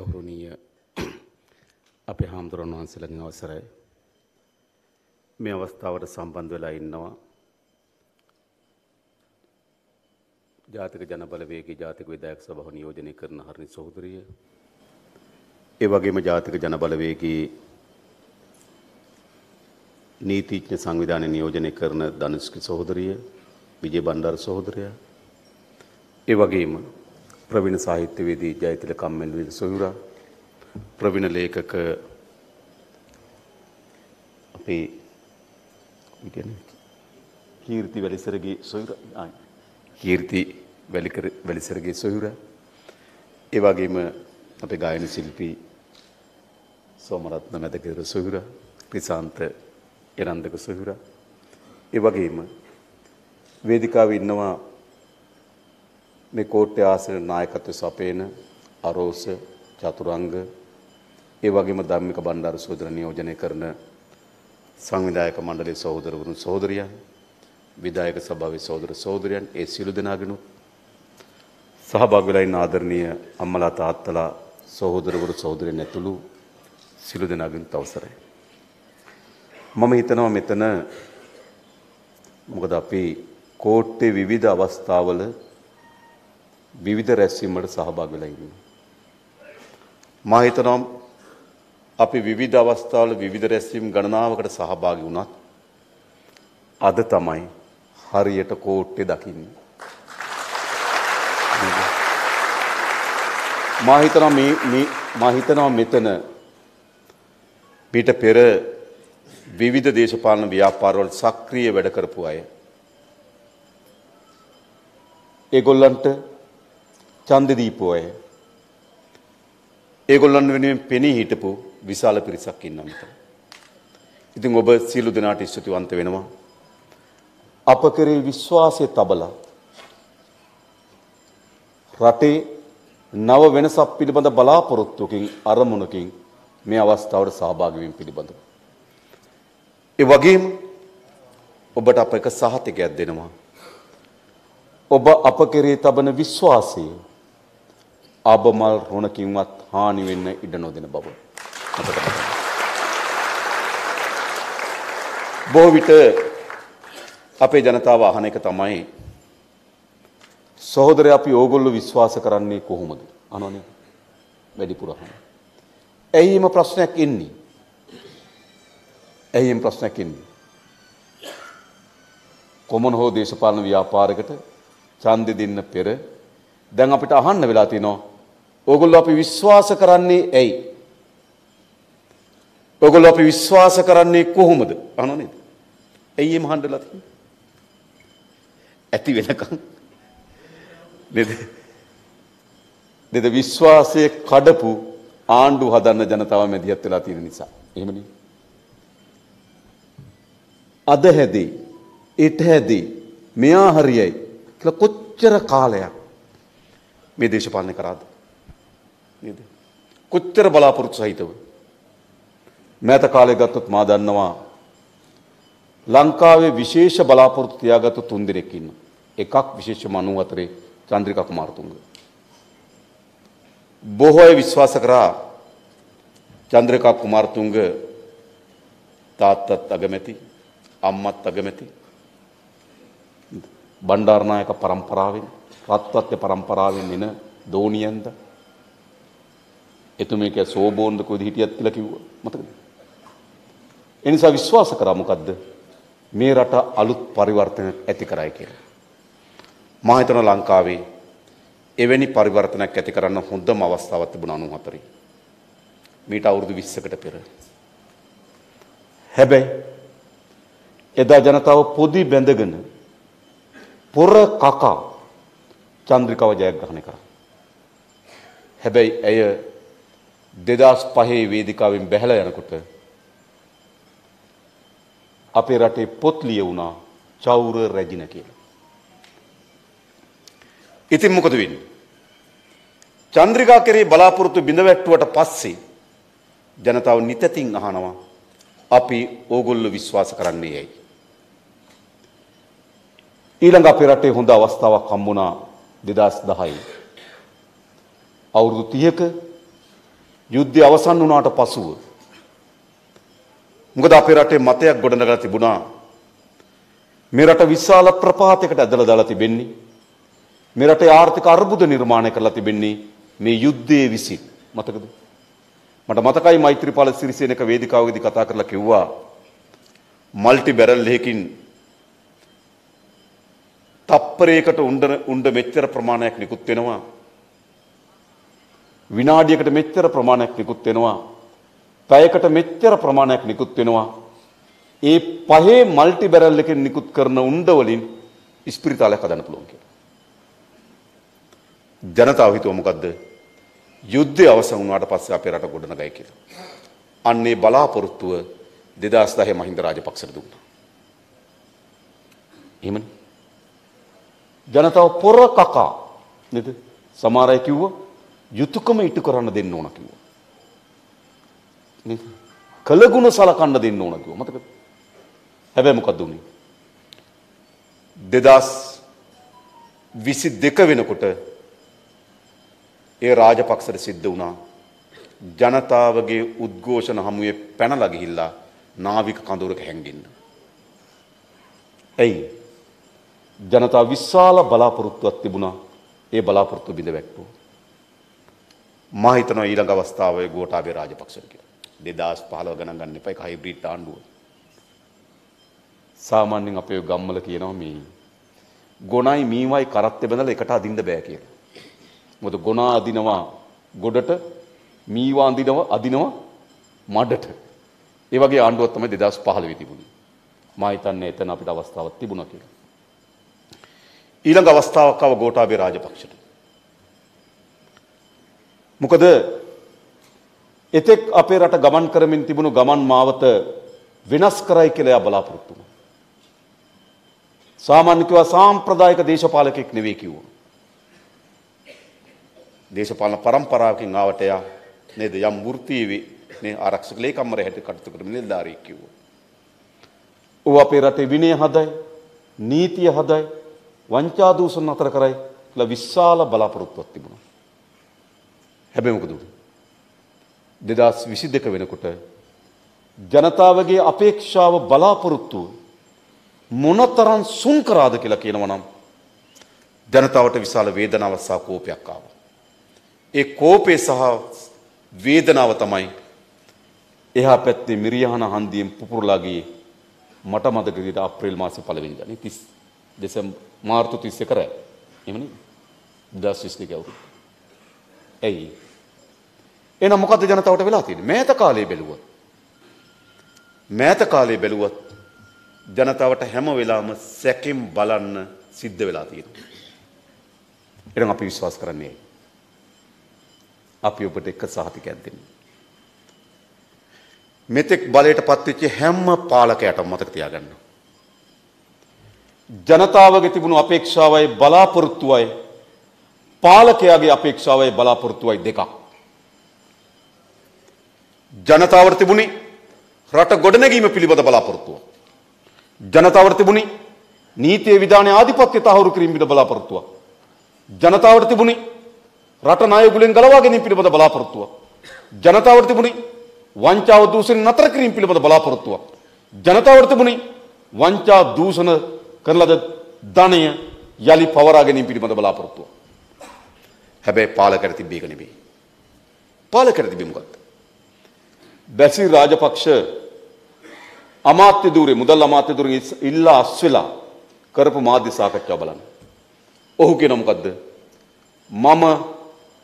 ගෞරවනීය අපේ හාමුදුරන් වහන්සේලාගෙන් අවසරයි. මේ අවස්ථාවට සම්බන්ධ වෙලා ඉන්නවා. ජාතික ජනබලවේගයේ ජාතික විධායක සභාව නියෝජනය කරන හරිනි සහෝදරිය. ඒ වගේම ජාතික ජනබලවේගයේ නීතිඥ සංවිධානය නියෝජනය කරන ධනුෂ්ක සහෝදරිය, විජය බණ්ඩාර සහෝදරයා. ඒ වගේම ප්‍රවීණ සාහිත්‍යවේදී ජයතිල කම්මැල්විල සොයුරා. ප්‍රවීණ ලේඛක අපේ කීර්ති වැලිසරගේ සොයුර. කීර්ති වැලිකර වැලිසරගේ සොයුර. ඒ වගේම අපේ ගායන ශිල්පී සෝමරත්න මැදකර සොයුර. ක්‍රිසාන්ත එරන්දක සොයුර. ඒ වගේම වේදිකාවේ ඉන්නවා මේ කෝට්ටේ ආසන නායකත්ව සපේන අරෝස චතුරංග ඒ වගේම ධම්මික බණ්ඩාර සෝදර නියෝජනය කරන සංවිධායක මණ්ඩලයේ සහෝදරවරුන් සහෝදරියන් විධායක සභාවේ සහෝදර සහෝදරයන් ඒ සියලු දෙනාගෙන සහභාගී වෙලා ඉන්න ආදරණීය අම්මලා තාත්තලා සහෝදරවරු සහෝදරයන් ඇතුළු සියලු දෙනාගෙන් තවසරයි මම හිතනවා මෙතන මොකද අපි කෝට්ටේ විවිධ අවස්ථාවල විවිධ රැස්වීම් වලට සහභාගී වෙලා ඉන්නේ. මා හිතනවා අපි විවිධ අවස්ථාවල විවිධ රැස්වීම් ගණනාවකට සහභාගී වුණත් අද තමයි හරියට කෝට්ටේ දකින්නේ. මා හිතනවා මේ මේ මා හිතනවා මෙතන පිට පෙර විවිධ දේශපාලන ව්‍යාපාරවල සක්‍රීය වැඩ කරපු අය ඒගොල්ලන්ට ඡන්දෙ දීපු අය. ඒගොල්ලන් වෙනුවෙන් පෙනී හිටපු විශාල පිරිසක් ඉන්නවා මෙතන. ඉතින් ඔබ සියලු දෙනාට ස්තුතිවන්ත වෙනවා. අප කරේ විශ්වාසය තබලා රටේ නව වෙනසක් පිළිබඳ බලාපොරොත්තුවකින් අරමුණකින් මේ අවස්ථාවට සහභාගී වීම පිළිබඳව. ඒ වගේම ඔබට අප එක සහතිකයක් දෙනවා. ඔබ අප කෙරේ තබන විශ්වාසය අබමල් රුණකින්වත් හානි වෙන්න ඉඩ නොදෙන බව. බොහෝ විට අපේ ජනතාව අහන එක තමයි සහෝදරය අපි ඕගොල්ලෝ විශ්වාස කරන්නේ කොහොමද? අනෝනේ වැඩිපුර අහන. ඇයි එම ප්‍රශ්නයක් එන්නේ? ඇයි එම ප්‍රශ්නයක් එන්නේ? කොමන හෝ දේශපාලන ව්‍යාපාරයකට ඡන්දෙ දෙන්න පෙර දැන් අපිට අහන්න වෙලා තිනවා ඕගොල්ලෝ අපි විශ්වාස කරන්නේ ඇයි? ඕගොල්ලෝ අපි විශ්වාස කරන්නේ කොහොමද? අහනව නේද? ඇයි එම හඬලා තියෙන්නේ? ඇති වෙනකන් නේද? නේද විශ්වාසයේ කඩපු ආණ්ඩු හදන්න ජනතාව මැදිහත් වෙලා තියෙන නිසා. එහෙමනේ. අද හැදී, ඊට හැදී, මෙයා හරියයි කියලා කොච්චර කාලයක් මේ දේශපාලනය කරාද? නේද? කොච්චර බලාපොරොත්තු සහිතව මෑත කාලේ ගත්තොත් මා දන්නවා ලංකාවේ විශේෂ බලාපොරොත්තු තියාගත්තු තුන් දෙනෙක් ඉන්නවා. එකක් විශේෂම 94 චන්ද්‍රිකා කුමාරතුංග. බොහෝ අය විශ්වාස කරා චන්ද්‍රිකා කුමාරතුංග තාත්තත් අගමැති අම්මත් අගමැති බණ්ඩාරනායක පරම්පරාවෙන් රත්වත්්‍ය පරම්පරාවෙන් එන දෝනියන්ද එතුමේක සෝබෝන්ද කොයිද හිටියත් කියලා කිව්වා මතකද? ඒ නිසා විශ්වාස කරා මොකද්ද? මේ රට අලුත් පරිවර්තනයක් ඇති කරයි කියලා. මා හිතන ලංකාවේ එවැනි පරිවර්තනයක් ඇති කරන්න හොඳම අවස්ථාවක් තිබුණා 94. මීට අවුරුදු 20කට පෙර. හැබැයි එදා ජනතාව පොදි බැඳගෙන පොර කකා චන්ද්‍රිකාව ජයග්‍රහණය කරා. හැබැයි ඇය දෙදස් පහේ වේදිකාවෙන් බැහැල යනකොට අපේ රටේ පොත් ලියවුණා චෞර රැජින කියලා. ඉතින් මොකද වෙන්නේ? චන්ද්‍රිකා කෙරේ බලාපොරොත්තු බිඳ වැට්ටුවට පස්සේ ජනතාව නිතතින් අහනවා අපි ඕගොල්ලෝ විශ්වාස කරන්නේ ඇයි? ඊළඟ අපේ රටේ හොඳ අවස්ථාවක් හම්බුණා 2010. අවුරුදු 30ක යුද්ධය අවසන් වුණාට පසුව මොකද අපේ රටේ මතයක් ගොඩනගලා තිබුණා? මේ රට විශාල ප්‍රපාතයකට ඇදලා දාලා තිබෙන්නේ. මේ රටේ ආර්ථික අර්බුද නිර්මාණය කරලා තිබෙන්නේ මේ යුද්ධයේ විසින්. මතකද? මට මතකයි මෛත්‍රීපාල සිරිසේනක වේදිකාවකදී කතා කරලා කිව්වා. මල්ටි බැරල් එකකින් තප්පරයකට උණ්ඩ උණ්ඩ මෙච්චර ප්‍රමාණයක් නිකුත් වෙනවා. විනාඩියකට මෙච්චර ප්‍රමාණයක් නිකුත් වෙනවා පැයකට මෙච්චර ප්‍රමාණයක් නිකුත් වෙනවා ඒ පහේ මල්ටි බැරල් එකෙන් නිකුත් කරන උණ්ඩ වලින් ඉස්පිරිතාලයක් හදන්න පුළුවන් කියලා. ජනතාව හිතුව මොකද්ද? යුද්ධය අවසන් වුණාට පස්සේ අපේ රට ගොඩනගයි කියලා. අන්නේ බලාපොරොත්තුව 2010 මහින්ද රාජපක්ෂට දුන්නා. එහෙමනේ. ජනතාව පොර කකා නේද? සමහර අය කිව්වා යුතුයකම ඉටු කරන්න දෙන්න ඕන කිව්වා. නේද? කළගුණ සලකන්න දෙන්න ඕන කිව්වා. මතකද? හැබැයි මොකද්ද උනේ? 2022 වෙනකොට ඒ රාජපක්ෂට සිද්ධ වුණා ජනතාවගේ උද්ඝෝෂණ හමුවේ පැනලා ගිහිල්ලා නාවික කඳවුරක හැංගෙන්න. ඇයි? ජනතාව විශාල බලාපොරොත්තුවක් තිබුණා. ඒ බලාපොරොත්තු බිඳ වැට්ටුවා. මා හිතනවා ඊළඟ අවස්ථාවේ ගෝඨාභය රාජපක්ෂට කියලා. 2015 ගණන් ගන්න එපා ඒක හයිබ්‍රිඩ් ආණ්ඩුව. සාමාන්‍යයෙන් අපේ ගම්වල කියනවා මේ ගොනයි මීමයි කරත්තේ බඳලා එකට අදින්න බෑ කියලා. මොකද ගොනා අදිනවා ගොඩට මීවා අදිනවා අදිනවා මඩට. ඒ වගේ ආණ්ඩුවක් තමයි 2015 තිබුණේ. මා හිතන්නේ එතන අපිට අවස්ථාවක් තිබුණා කියලා. ඊළඟ අවස්ථාවක් ආව ගෝඨාභය රාජපක්ෂට. මොකද එතෙක් අපේ රට ගමන් කරමින් තිබුණු ගමන් මාවත වෙනස් කරයි කියලා එයා බලාපොරොත්තු වුණා. සාමාන්‍ය කිව්වා සාම්ප්‍රදායික දේශපාලකෙක් නෙවෙයි කිව්වා. දේශපාලන පරම්පරාවකින් ආවට එයා නේද යම් වෘත්තීවේ මේ ආරක්ෂක ලේකම්වරයා හැටියට කටයුතු කරන නිලධාරියෙක් කිව්වා. ඌ අපේ රටේ විනය හදයි, නීතිය හදයි, වංචා දූෂණ නතර කරයි කියලා විශාල බලාපොරොත්තුවක් තිබුණා. හැබැයි මොකද උනේ? 2022 වෙනකොට ජනතාවගේ අපේක්ෂාව බලාපොරොත්තුව මොනතරම් සුන් කරාද කියලා කියනවා නම් ජනතාවට විශාල වේදනාවක් සහ කෝපයක් ආවා. ඒ කෝපය සහ වේදනාව තමයි එහා පැත්තේ මිරියහන හන්දියෙන් පුපුරලා ගියේ මට මතක විදිහට අප්‍රේල් මාසේ පළවෙනිදා නේ 30 දෙසැම්බර් මාර්තු 31 රෑ එහෙමනේ 2022 අවුරුදු. ඇයි? එහෙනම් මොකද්ද ජනතාවට වෙලා තියෙන්නේ? මෑත කාලේ බැලුවොත්. මෑත කාලේ බැලුවොත් ජනතාවට හැම වෙලාවම සැකෙන් බලන්න සිද්ධ වෙලා තියෙනවා. එහෙනම් අපි විශ්වාස කරන්නේ අපි ඔබට එක සහතිකයක් දෙන්න. මෙතෙක් බලයට පත්වෙච්ච හැම පාලකයටම මතක තියාගන්න. ජනතාවගේ තිබුණු අපේක්ෂාවයි බලාපොරොත්තුවයි පාලකයාගේ අපේක්ෂාවයි බලාපොරොත්තුවයි දෙකක්. ජනතාවට තිබුණේ රට ගොඩනැගීම පිළිබඳ බලාපොරොත්තුව. ජනතාවට තිබුණේ නීතිය විධානය ආධිපත්‍ය තහවුරු කිරීම පිළිබඳ බලාපොරොත්තුව. ජනතාවට තිබුණේ රට නායකුලෙන් ගලවා ගැනීම පිළිබඳ බලාපොරොත්තුව. ජනතාවට තිබුණේ වංචාව දූෂණ නතර කිරීම පිළිබඳ බලාපොරොත්තුව. ජනතාවට තිබුණේ වංචා දූෂණ කරන ලද ධනය යලි පවරා ගැනීම පිළිබඳ බලාපොරොත්තුව. හැබැයි පාලකර තිබ්බේ ඒක නෙවෙයි. පාලකර තිබ්බේ මොකක්ද? බැසිල් රාජපක්ෂ අමාත්‍ය ධූරේ මුදල් අමාත්‍ය ධූරෙන් ඉල්ලා අස් වෙලා කරපු මාධ්‍ය සාකච්ඡාව බලන්න. ඔහු කියන මොකද්ද? මම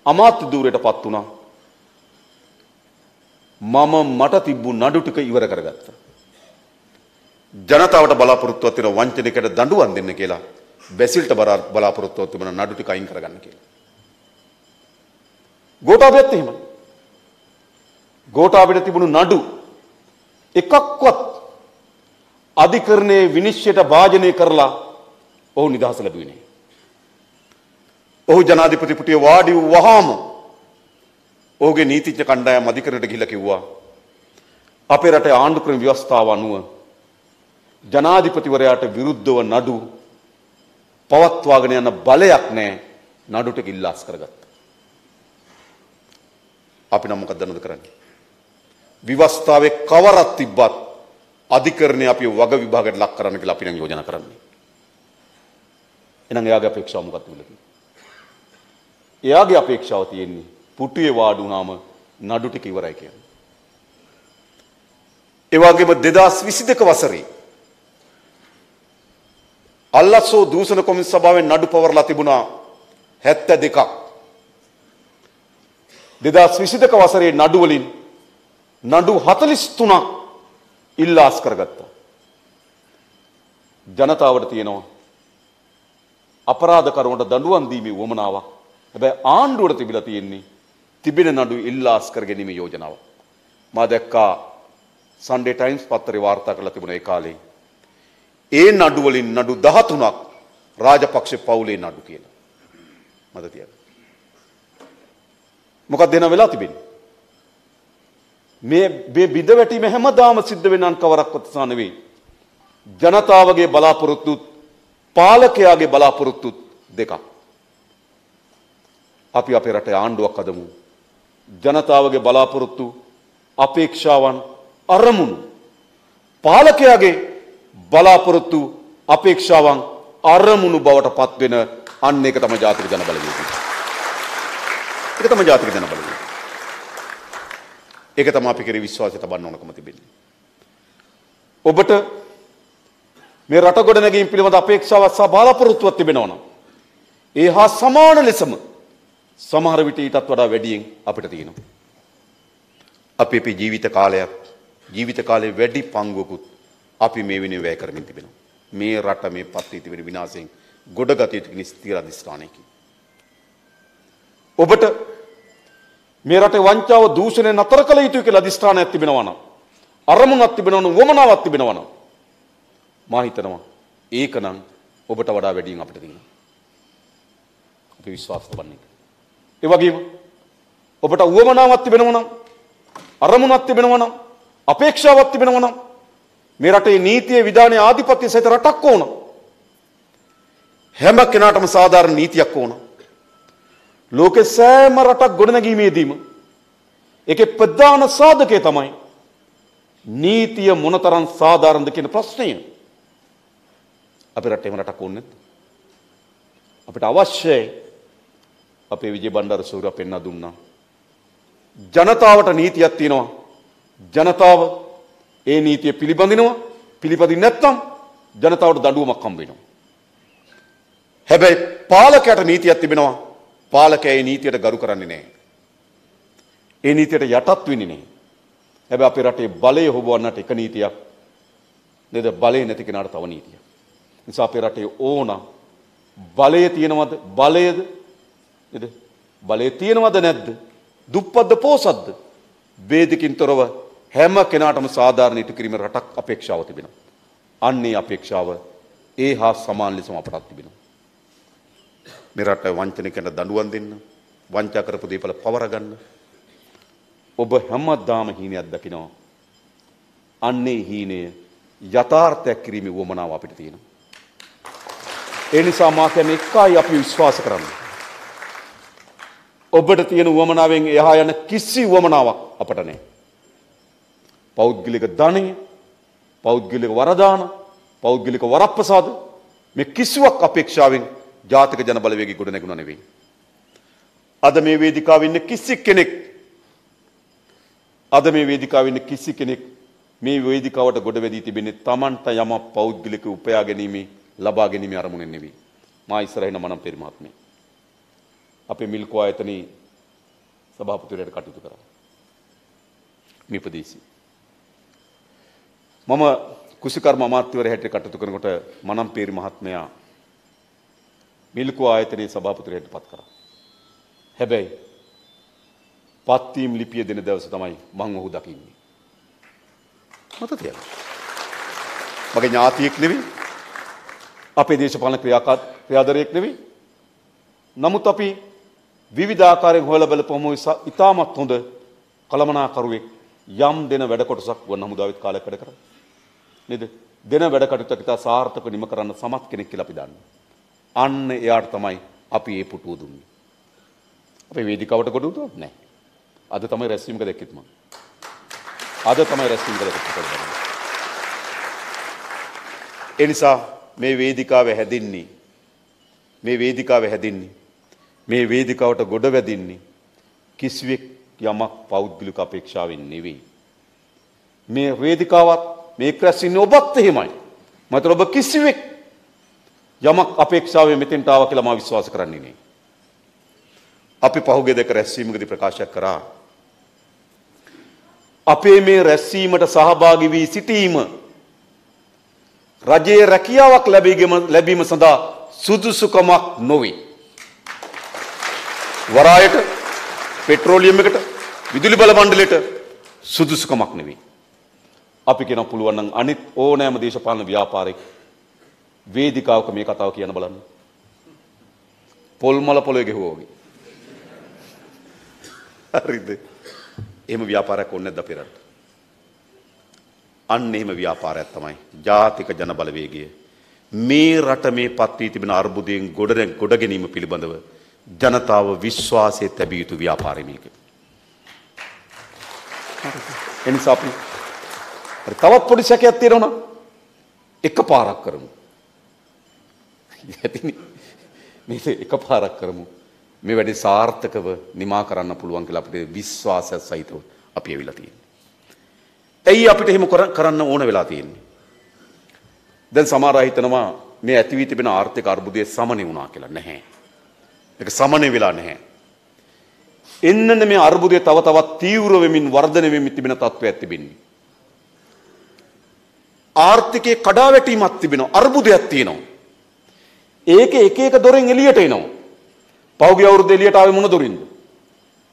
අමාත්‍ය ධූරයටපත් වුණා. මම මට තිබ්බු නඩු ටික ඉවර කරගත්තා. ජනතාවට බලාපොරොත්තුවක් තියෙන වංචනිකයට දඬුවම් දෙන්න කියලා බැසිල්ට බලාපොරොත්තුවක් තිබුණ නඩු ටික අයින් කරගන්න කියලා. ගෝඨාභයත් එහෙමයි. ගෝඨාභයට තිබුණු නඩු එකක්වත් අධිකරණයේ විනිශ්චයට භාජනය කරලා ඔහු නිදහස ලැබුවේ නැහැ. ඔහු ජනාධිපති පුටිය වාඩි වූ වහාම ඔහුගේ නීතිඥ කණ්ඩායම් අධිකරණයට ගිහිල්ලා කිව්වා අපේ රටේ ආණ්ඩු ක්‍රම ව්‍යවස්ථාව අනුව ජනාධිපතිවරයාට විරුද්ධව නඩු පවත්වාගෙන යන බලයක් නැහැ නඩුට කිල්ලාස් කරගත්තා. අපි නම් මොකක්ද දන්නවද කරන්නේ? විවස්ථාවේ කවරක් තිබ්බත් අධිකරණය අපි වග විභාගයට ලක් කරන්න කියලා අපි නම් යෝජනා කරන්නේ. එහෙනම් එයාගේ අපේක්ෂාව මොකක්ද කියලා තියෙන්නේ? එයාගේ අපේක්ෂාව තියෙන්නේ පුටුවේ වාඩි වුණාම නඩු ටික ඉවරයි කියන්නේ. ඒ වගේම 2022 වසරේ අල්ලස්සෝ දූෂණ කොමිස් සභාවෙන් නඩු පවරලා තිබුණා 72ක්. 2022 වසරේ නඩු වලින් නඩු 43ක් ඉල්ලාස් කරගත්තා. ජනතාවට තියෙනවා අපරාධකරුවන්ට දඬුවම් දීමේ වමනාවක්. හැබැයි ආණ්ඩුවට තිබිලා තියෙන්නේ තිබෙන නඩු ඉල්ලාස් කර ගැනීම යෝජනාව. මා දැක්කා සන්ඩේ ටයිම්ස් පත්තරේ වාර්තා කරලා තිබුණ ඒ කාලේ. ඒ නඩු වලින් නඩු 13ක් රාජපක්ෂ පවුලේ නඩු කියලා. මට තියන්න. මොකක්ද දෙන වෙලා තිබෙන්නේ? මේ මේ බිඳ වැටීම හැමදාම සිද්ධ වෙන අන්කවරක්වත් සා නෙවෙයි. ජනතාවගේ බලාපොරොත්තු පාලකයාගේ බලාපොරොත්තු දෙකක්. අපි අපේ රටේ ආණ්ඩුවක් අදමු. ජනතාවගේ බලාපොරොත්තු අපේක්ෂාවන් අරමුණු. පාලකයාගේ බලාපොරොත්තු අපේක්ෂාවන් අරමුණු බවට පත්වෙන අන්න එක තම ජාතික ජන බලවේගය. ඒක තම ජාතික ජන බලවේගය. ඒක තමයි අපි කෙරේ විශ්වාසය තබන්න ඕනකම තිබෙන්නේ. ඔබට මේ රට ගොඩ නැගීම පිළිබඳ අපේක්ෂාවක් සහ බලාපොරොත්තුවක් තිබෙනවා නම් ඒ හා සමාන ලෙසම සමහර විට ඊටත් වඩා වැඩියෙන් අපිට තියෙනවා. අපි අපේ ජීවිත කාලයක් ජීවිත කාලේ වැඩි පංගුවකුත් අපි මේ වෙනුවෙන් වැය කරමින් තිබෙනවා. මේ රට මේ පත් වී තිබෙන විනාශයෙන් ගොඩගත යුතු නිස්තිර අධිෂ්ඨානයකි. ඔබට මේ රටේ වංචාව දූෂණය නතර කළ යුතුයි කියලා අධිෂ්ඨානයක් තිබෙනවා නම් අරමුණක් තිබෙනවා නම් වමනාවක් තිබෙනවා නම් මා හිතනවා ඒකනම් ඔබට වඩා වැඩියෙන් අපිට තියෙනවා. අපි විශ්වාස කරන්නේ. ඒ වගේම ඔබට උවමනාවක් තිබෙනවා නම් අරමුණක් තිබෙනවා නම් අපේක්ෂාවක් තිබෙනවා නම් මේ රටේ නීතිය විධානයේ ආධිපත්‍ය සහිත රටක් ඕන. හැම කෙනාටම සාධාරණ නීතියක් ඕන. ලෝකෙ සෑම රටක් ගොඩනැගීමේදීම ඒකේ ප්‍රධාන සාධකය තමයි නීතිය මොනතරම් සාධාරණද කියන ප්‍රශ්නය. අපේ රටේම රටක් ඕනේ නැද්ද? අපිට අවශ්‍යයි අපේ විජය බණ්ඩාර සූරිය පෙන්වා දුන්නා. ජනතාවට නීතියක් තියෙනවා. ජනතාව ඒ නීතිය පිළිබඳිනවා. පිළිපදින්නේ නැත්නම් ජනතාවට දඬුවමක් හම්බ වෙනවා. හැබැයි පාලකයට නීතියක් තිබෙනවා. පාලකයා ඒ නීතියට ගරු කරන්නේ නැහැ. ඒ නීතියට යටත් වෙන්නේ නැහැ. හැබැයි අපේ රටේ බලය හොබවන්නට එක නීතියක් නේද බලය නැති කෙනාට තව නීතියක්. නිසා අපේ රටේ ඕන බලය තියෙනවද බලයද නේද බලය තියෙනවද නැද්ද දුප්පත්ද පෝසත්ද වේදිකින් තොරව හැම කෙනාටම සාධාරණ ඉටු කිරීම රටක් අපේක්ෂාව තිබෙනවා. අන්නේ අපේක්ෂාව ඒ හා සමාන ලෙසම අපටත් තිබෙනවා. මේ රට වංචනිකයන්ට දඬුවම් දෙන්න, වංචා කරපු දේපල පවර ගන්න. ඔබ හැමදාම හීනයක් දකිනවා. අන්නේ හීනය යථාර්ථයක් කිරීමේ වමනාව අපිට තියෙනවා. ඒ නිසා මා කියන්නේ එකයි අපි විශ්වාස කරන්නේ. ඔබට තියෙන වමනාවෙන් එහා යන කිසි වමනාවක් අපට නැහැ. පෞද්ගලික ධනය, පෞද්ගලික වරදාන, පෞද්ගලික වරප්‍රසාද මේ කිසිවක් අපේක්ෂාවෙන් ජාතික ජන බලවේගය ගොඩ නැගුණා නෙවෙයි. අද මේ වේදිකාවේ ඉන්න කිසි කෙනෙක් අද මේ වේදිකාවේ ඉන්න කිසි කෙනෙක් මේ වේදිකාවට ගොඩ වෙදී තිබෙන්නේ Tamanට යම පෞද්ගලික උපයා ගැනීම ලබා ගැනීම අරමුණෙන් නෙවෙයි. මා ඉස්සරහින් මනම් පෙරමාත්මේ. අපේ මිල්කෝ ආයතනයේ සභාපතිවරයාට කටයුතු කරා. මේ ප්‍රදේශයේ. මම කුසිකර්ම අමාත්‍යවරයා හැටියට කටයුතු කරනකොට මනම් පේරි මහත්මයා මිල්කෝ ආයතනයේ සභාපතිවරයාට පත් කරා. හැබැයි පත්වීම් ලිපිය දෙන දවස තමයි මං ඔහු දකින්නේ. මත තියන්න. මගේ ඥාතියෙක් නෙවෙයි. අපේ දේශපාලන ක්‍රියාකාර ක්‍රියාදරයෙක් නෙවෙයි. නමුත් අපි විවිධාකාරයෙන් හොයලා බලපුවම ඉතාමත් හොඳ කළමනාකරුවෙක් යම් දෙන වැඩ කොටසක් වුණ හමුදාවෙත් කාලයක් වැඩ කරා. නේද? දෙන වැඩ කටයුත්තක් ඉතා සාර්ථකව නිම කරන්න සමත් කෙනෙක් කියලා අපි දන්නවා. අන්න එයාට තමයි අපි ඒ පුටුව දුන්නේ. අපේ වේදිකාවට කොට උතුවක් නැහැ. අද තමයි රැස්වීමක දැක්කෙත් මම. අද තමයි රැස්වීමක දැක්කෙත්. ඒ නිසා මේ වේදිකාව හැදින්නේ මේ වේදිකාව හැදින්නේ මේ වේදිකාවට ගොඩ වැදින්නේ කිසිවෙක් යමක් පෞද්ගලික අපේක්ෂාවෙන් නෙවෙයි. මේ වේදිකාවත් මේ රැස්වෙන්නේ ඔබත් එහෙමයි. මතර ඔබ කිසිවෙක් යමක් අපේක්ෂාවෙන් මෙතෙන්ට ආවා කියලා මම විශ්වාස කරන්නේ නේ. අපි පහුගිය දෙක රැස්වීමකදී ප්‍රකාශ කරා. අපේ මේ රැස්වීමට සහභාගී වී සිටීම රජයේ රැකියාවක් ලැබීම සඳහා සුදුසුකමක් නොවේ. වරායට පෙට්‍රෝලියම් එකට විදුලි බල මණ්ඩලයට සුදුසුකමක් නෙවෙයි. අපි කියන පුළුවන් නම් අනිත් ඕනෑම දේශපාලන ව්‍යාපාරයක වේදිකාවක මේ කතාව කියන්න බලන්න. පොල්මල පොළොවේ ගෙහුවා වගේ. හරිද? එහෙම ව්‍යාපාරයක් ඕනේ නැද්ද අපේ රටට? අන්න එහෙම ව්‍යාපාරයක් තමයි ජාතික ජන බලවේගය. මේ රට මේ පත් වී තිබෙන අර්බුදයෙන් ගොඩ ගොඩ ගැනීම පිළිබඳව ජනතාව විශ්වාසය තැබිය යුතු ව්‍යාපාරය මේක. එනිසා අපි තවත් පොඩි සැකයක් තියෙනවා එක පාරක් කරමු. ඇතිනේ මේක එක පාරක් කරමු. මේ වැඩේ සාර්ථකව නිමා කරන්න පුළුවන් කියලා අපිට විශ්වාසයක් සහිතව අපි ඇවිල්ලා තියෙනවා. ඇයි අපිට එහෙම කරන්න ඕන වෙලා තියෙන්නේ? දැන් සමහර අය හිතනවා මේ ඇති වී තිබෙන ආර්ථික අර්බුදය සමනය වුණා කියලා. නැහැ. ඒක සමනය වෙලා නැහැ. එන්නන මේ අර්බුදය තව තවත් තීව්‍ර වෙමින් වර්ධනය වෙමින් තිබෙන තත්ත්වයක් තිබෙන්නේ. ආර්ථිකයේ කඩාවැටීමක් තිබෙනවා අර්බුදයක් තියෙනවා. ඒක එක එක දොරෙන් එළියට එනවා. පහුගිය අවුරුද්ද එළියට ආවේ මොන දොරින්ද?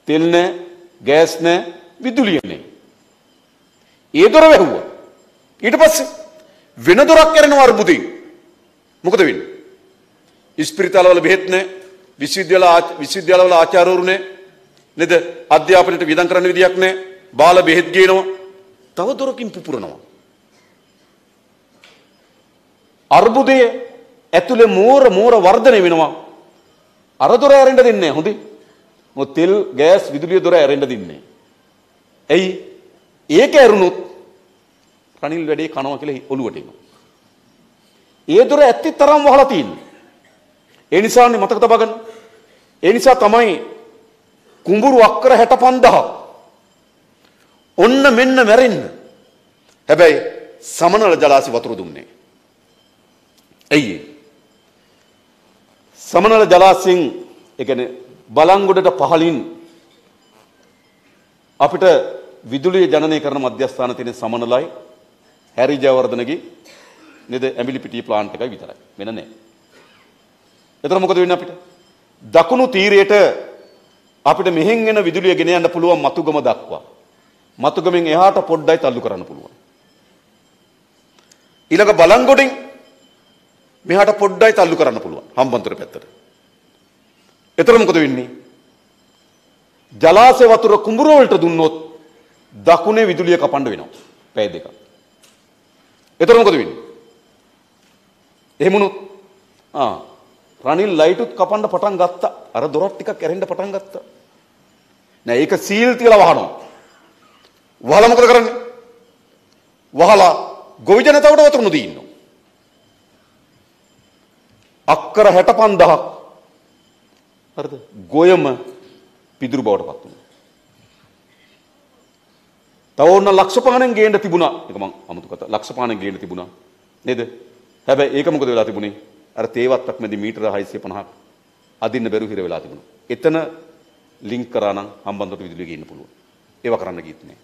තෙල් නැහැ, ගෑස් නැහැ, විදුලිය නැහැ. ඒ දොර වැහුවා. ඊට පස්සේ වෙන දොරක් කරනවා අර්බුදයෙන්. මොකද වෙන්නේ? ඉස්පිරිතාලවල බෙහෙත් නැහැ, විශ්වවිද්‍යාල විශ්වවිද්‍යාලවල ආචාර්යවරු නැහැ. නේද? අධ්‍යාපනයට වියදම් කරන්න විදියක් නැහැ. බාල බෙහෙත් ගේනවා. තව දොරකින් පුපුරනවා. අර්බුදය ඇතුලේ මෝර මෝර වර්ධනය වෙනවා. අර දොර ඇරෙන්න දෙන්නේ නැහැ හොඳේ. මොකද තෙල් ගෑස් විදුලිය දොර ඇරෙන්න දෙන්නේ ඇයි? ඒක ඇරුණොත් රනිල් වැඩේ කනවා කියලා ඔලුවට එනවා. ඒ දොර ඇත්ති තරම් වහලා තියෙන්නේ. ඒ නිසානේ මතක තබා ගන්න. ඒ නිසා තමයි කුඹුරු අක්කර 65000 ඔන්න මෙන්න මැරෙන්න. හැබැයි සමනල ජලාශي වතුර දුන්නේ. ඇයි සමනල ජලාශයෙන් ඒ කියන්නේ බලංගොඩට පහලින් අපිට විදුලිය ජනනය කරන මධ්‍යස්ථාන තියෙන සමනලයි හැරි ජයවර්ධනගේ නේද ඇඹිලි පිටිය ප්ලාන්ට් එකයි විතරයි වෙන නැහැ. එතකොට මොකද වෙන්නේ අපිට? දකුණු තීරයට අපිට මෙහෙන් එන විදුලිය ගෙන යන්න පුළුවන් මතුගම දක්වා. මතුගමෙන් එහාට පොඩ්ඩයි තල්ලු කරන්න පුළුවන්. ඊළඟ බලංගොඩින් මෙහාට පොඩ්ඩයි තල්ලු කරන්න පුළුවන් හම්බන්තොට පැත්තට. එතකොට මොකද වෙන්නේ? ජලාශය වතුර කුඹුර වලට දුන්නොත් දකුණේ විදුලිය කපන්න වෙනවා. පැය දෙකක්. එතකොට මොකද වෙන්නේ? එහෙම වුණොත් ආ රනිල් ලයිටුත් කපන්න පටන් ගත්තා. අර දොරක් ටිකක් ඇරෙන්න පටන් ගත්තා. නෑ ඒක සීල් තියලා වහනවා. වහලා මොකද කරන්නේ? වහලා ගොවි ජනතාවට වතුර නොදී ඉන්නවා. අක්කර 65000ක් හරිද? ගොයම පිදුරු බවට පත් වුණා. තව ඕන ලක්ෂ පහනෙන් ගේන්න තිබුණා. ඒක මම අමුතු කතා. ලක්ෂ පහනෙන් ගේන්න තිබුණා. නේද? හැබැයි ඒක මොකද වෙලා තිබුණේ? අර තේවත්තක් මැදි මීටර 650ක් අදින්න බැරුව හිර වෙලා තිබුණා. එතන ලින්ක් කරා නම් හම්බන්තොට විදුලිය ගේන්න පුළුවන්. ඒව කරන්න ගියත් නෑ.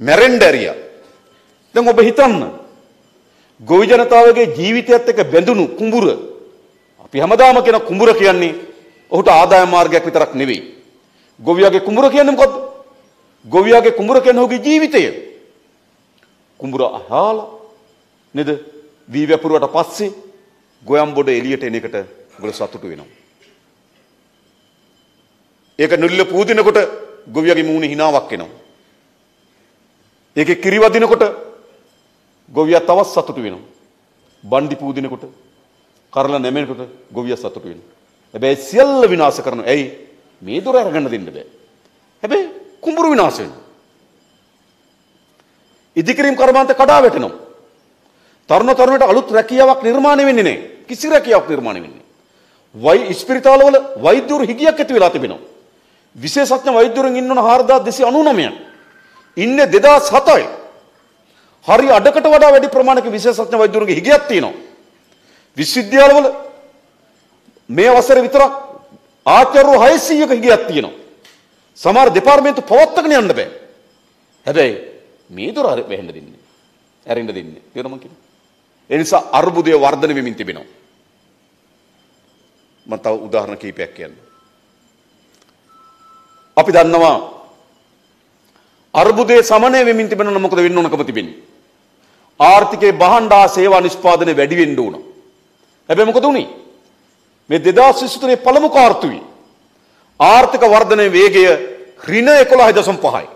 මැරෙන්න ඇරියා. දැන් ඔබ හිතන්න ගොවි ජනතාවගේ ජීවිතයත් එක්ක බැඳුණු කුඹුර අපි හැමදාම කියන කුඹුර කියන්නේ ඔහුට ආදායම් මාර්ගයක් විතරක් නෙවෙයි. ගොවියාගේ කුඹුර කියන්නේ මොකද්ද? ගොවියාගේ කුඹුර කියන්නේ ඔහුගේ ජීවිතය. කුඹුර අහාලා නේද? වී වැපුරුවට පස්සේ ගොයම් බොඩ එළියට එන එකට ඔයගොල්ලෝ සතුටු වෙනවා. ඒක නුල්ල පූදිනකොට ගොවියාගේ මූණේ හිනාවක් එනවා. ඒකේ කිරි වදිනකොට ගොවියා තවත් සතුටු වෙනවා. බණ්ඩි පූදිනකොට කරලා නැමෙනකොට ගොවියා සතුටු වෙනවා. හැබැයි සියල්ල විනාශ කරනවා. ඇයි? මේ දොර අරගන්න දෙන්න බෑ. හැබැයි කුඹුරු විනාශ වෙනවා. ඉදිකිරීම් කර්මාන්ත කඩා වැටෙනවා. තරුණ තරුණයට අලුත් රැකියාවක් නිර්මාණය වෙන්නේ නැහැ. කිසි රැකියාවක් නිර්මාණය වෙන්නේ නැහැ. වයි ඉස්පිරිතාලවල වෛද්‍යවරු හිගියක් ඇති වෙලා තිබෙනවා. විශේෂඥ වෛද්‍යවරුන් ඉන්නන 4299ක්. ඉන්නේ 2007යි. හරි අඩකට වඩා වැඩි ප්‍රමාණයක විශේෂඥ වෛද්‍යවරුන්ගේ හිගියක් තියෙනවා. විශ්වවිද්‍යාලවල මේ වසරේ විතරක් ආචාර්යවරු 600ක හිගියක් තියෙනවා. සමහර දෙපාර්තමේන්තු පවත්වාගෙන යන්න බෑ. හැබැයි මේ දොර අර වැහෙන්න දෙන්නේ. ඇරෙන්න දෙන්නේ. ඒක මම කියන්නේ. ඒ නිසා අර්බුදය වර්ධනය වෙමින් තිබෙනවා. මම තව උදාහරණ කිහිපයක් කියන්නම්. අපි දන්නවා අර්බුදයේ සමනය වෙමින් තිබෙනවා මොකද වෙන්න ඕනකම තිබෙන්නේ. ආර්ථිකයේ බහණ්ඩ හා සේවා නිෂ්පාදනය වැඩි වෙන්න ඕන. හැබැයි මොකද උනේ? මේ 2023 පළමු කාර්තුවේ ආර්ථික වර්ධනයේ වේගය ඍණ 11.5යි.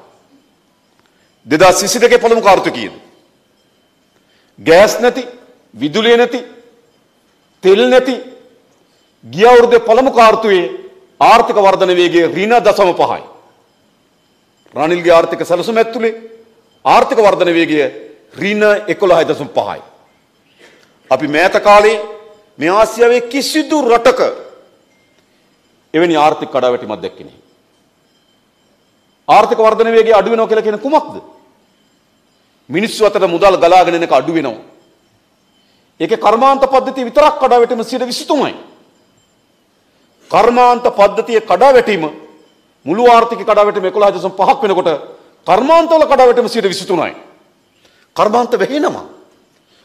2022 පළමු කාර්තුව කීයද? ගෑස් නැති, විදුලිය නැති, තෙල් නැති ගිය අවුරුද්දේ පළමු කාර්තුවේ ආර්ථික වර්ධන වේගය ඍණ 0.5යි. රනිල්ගේ ආර්ථික සැලසුම ඇතුලේ ආර්ථික වර්ධන වේගය ඍණ 11.5යි. අපි මෑත කාලේ මේ ආසියාවේ කිසිදු රටක එවැනි ආර්ථික කඩාවැටීමක් දැක්කේ නැහැ. ආර්ථික වර්ධන වේගය අඩු වෙනවා කියලා කියන කුමක්ද? මිනිස්සු අතර මුදල් ගලාගෙන එනක අඩු වෙනවා. ඒකේ කර්මාන්ත පද්ධතිය විතරක් කඩාවැටීම 23යි. කර්මාන්ත පද්ධතියේ කඩාවැටීම මුළු ආර්ථික කඩාවැටීම 11.5ක් වෙනකොට කර්මාන්තවල කඩාවැටීම 23යි. කර්මාන්ත වෙහෙනවා.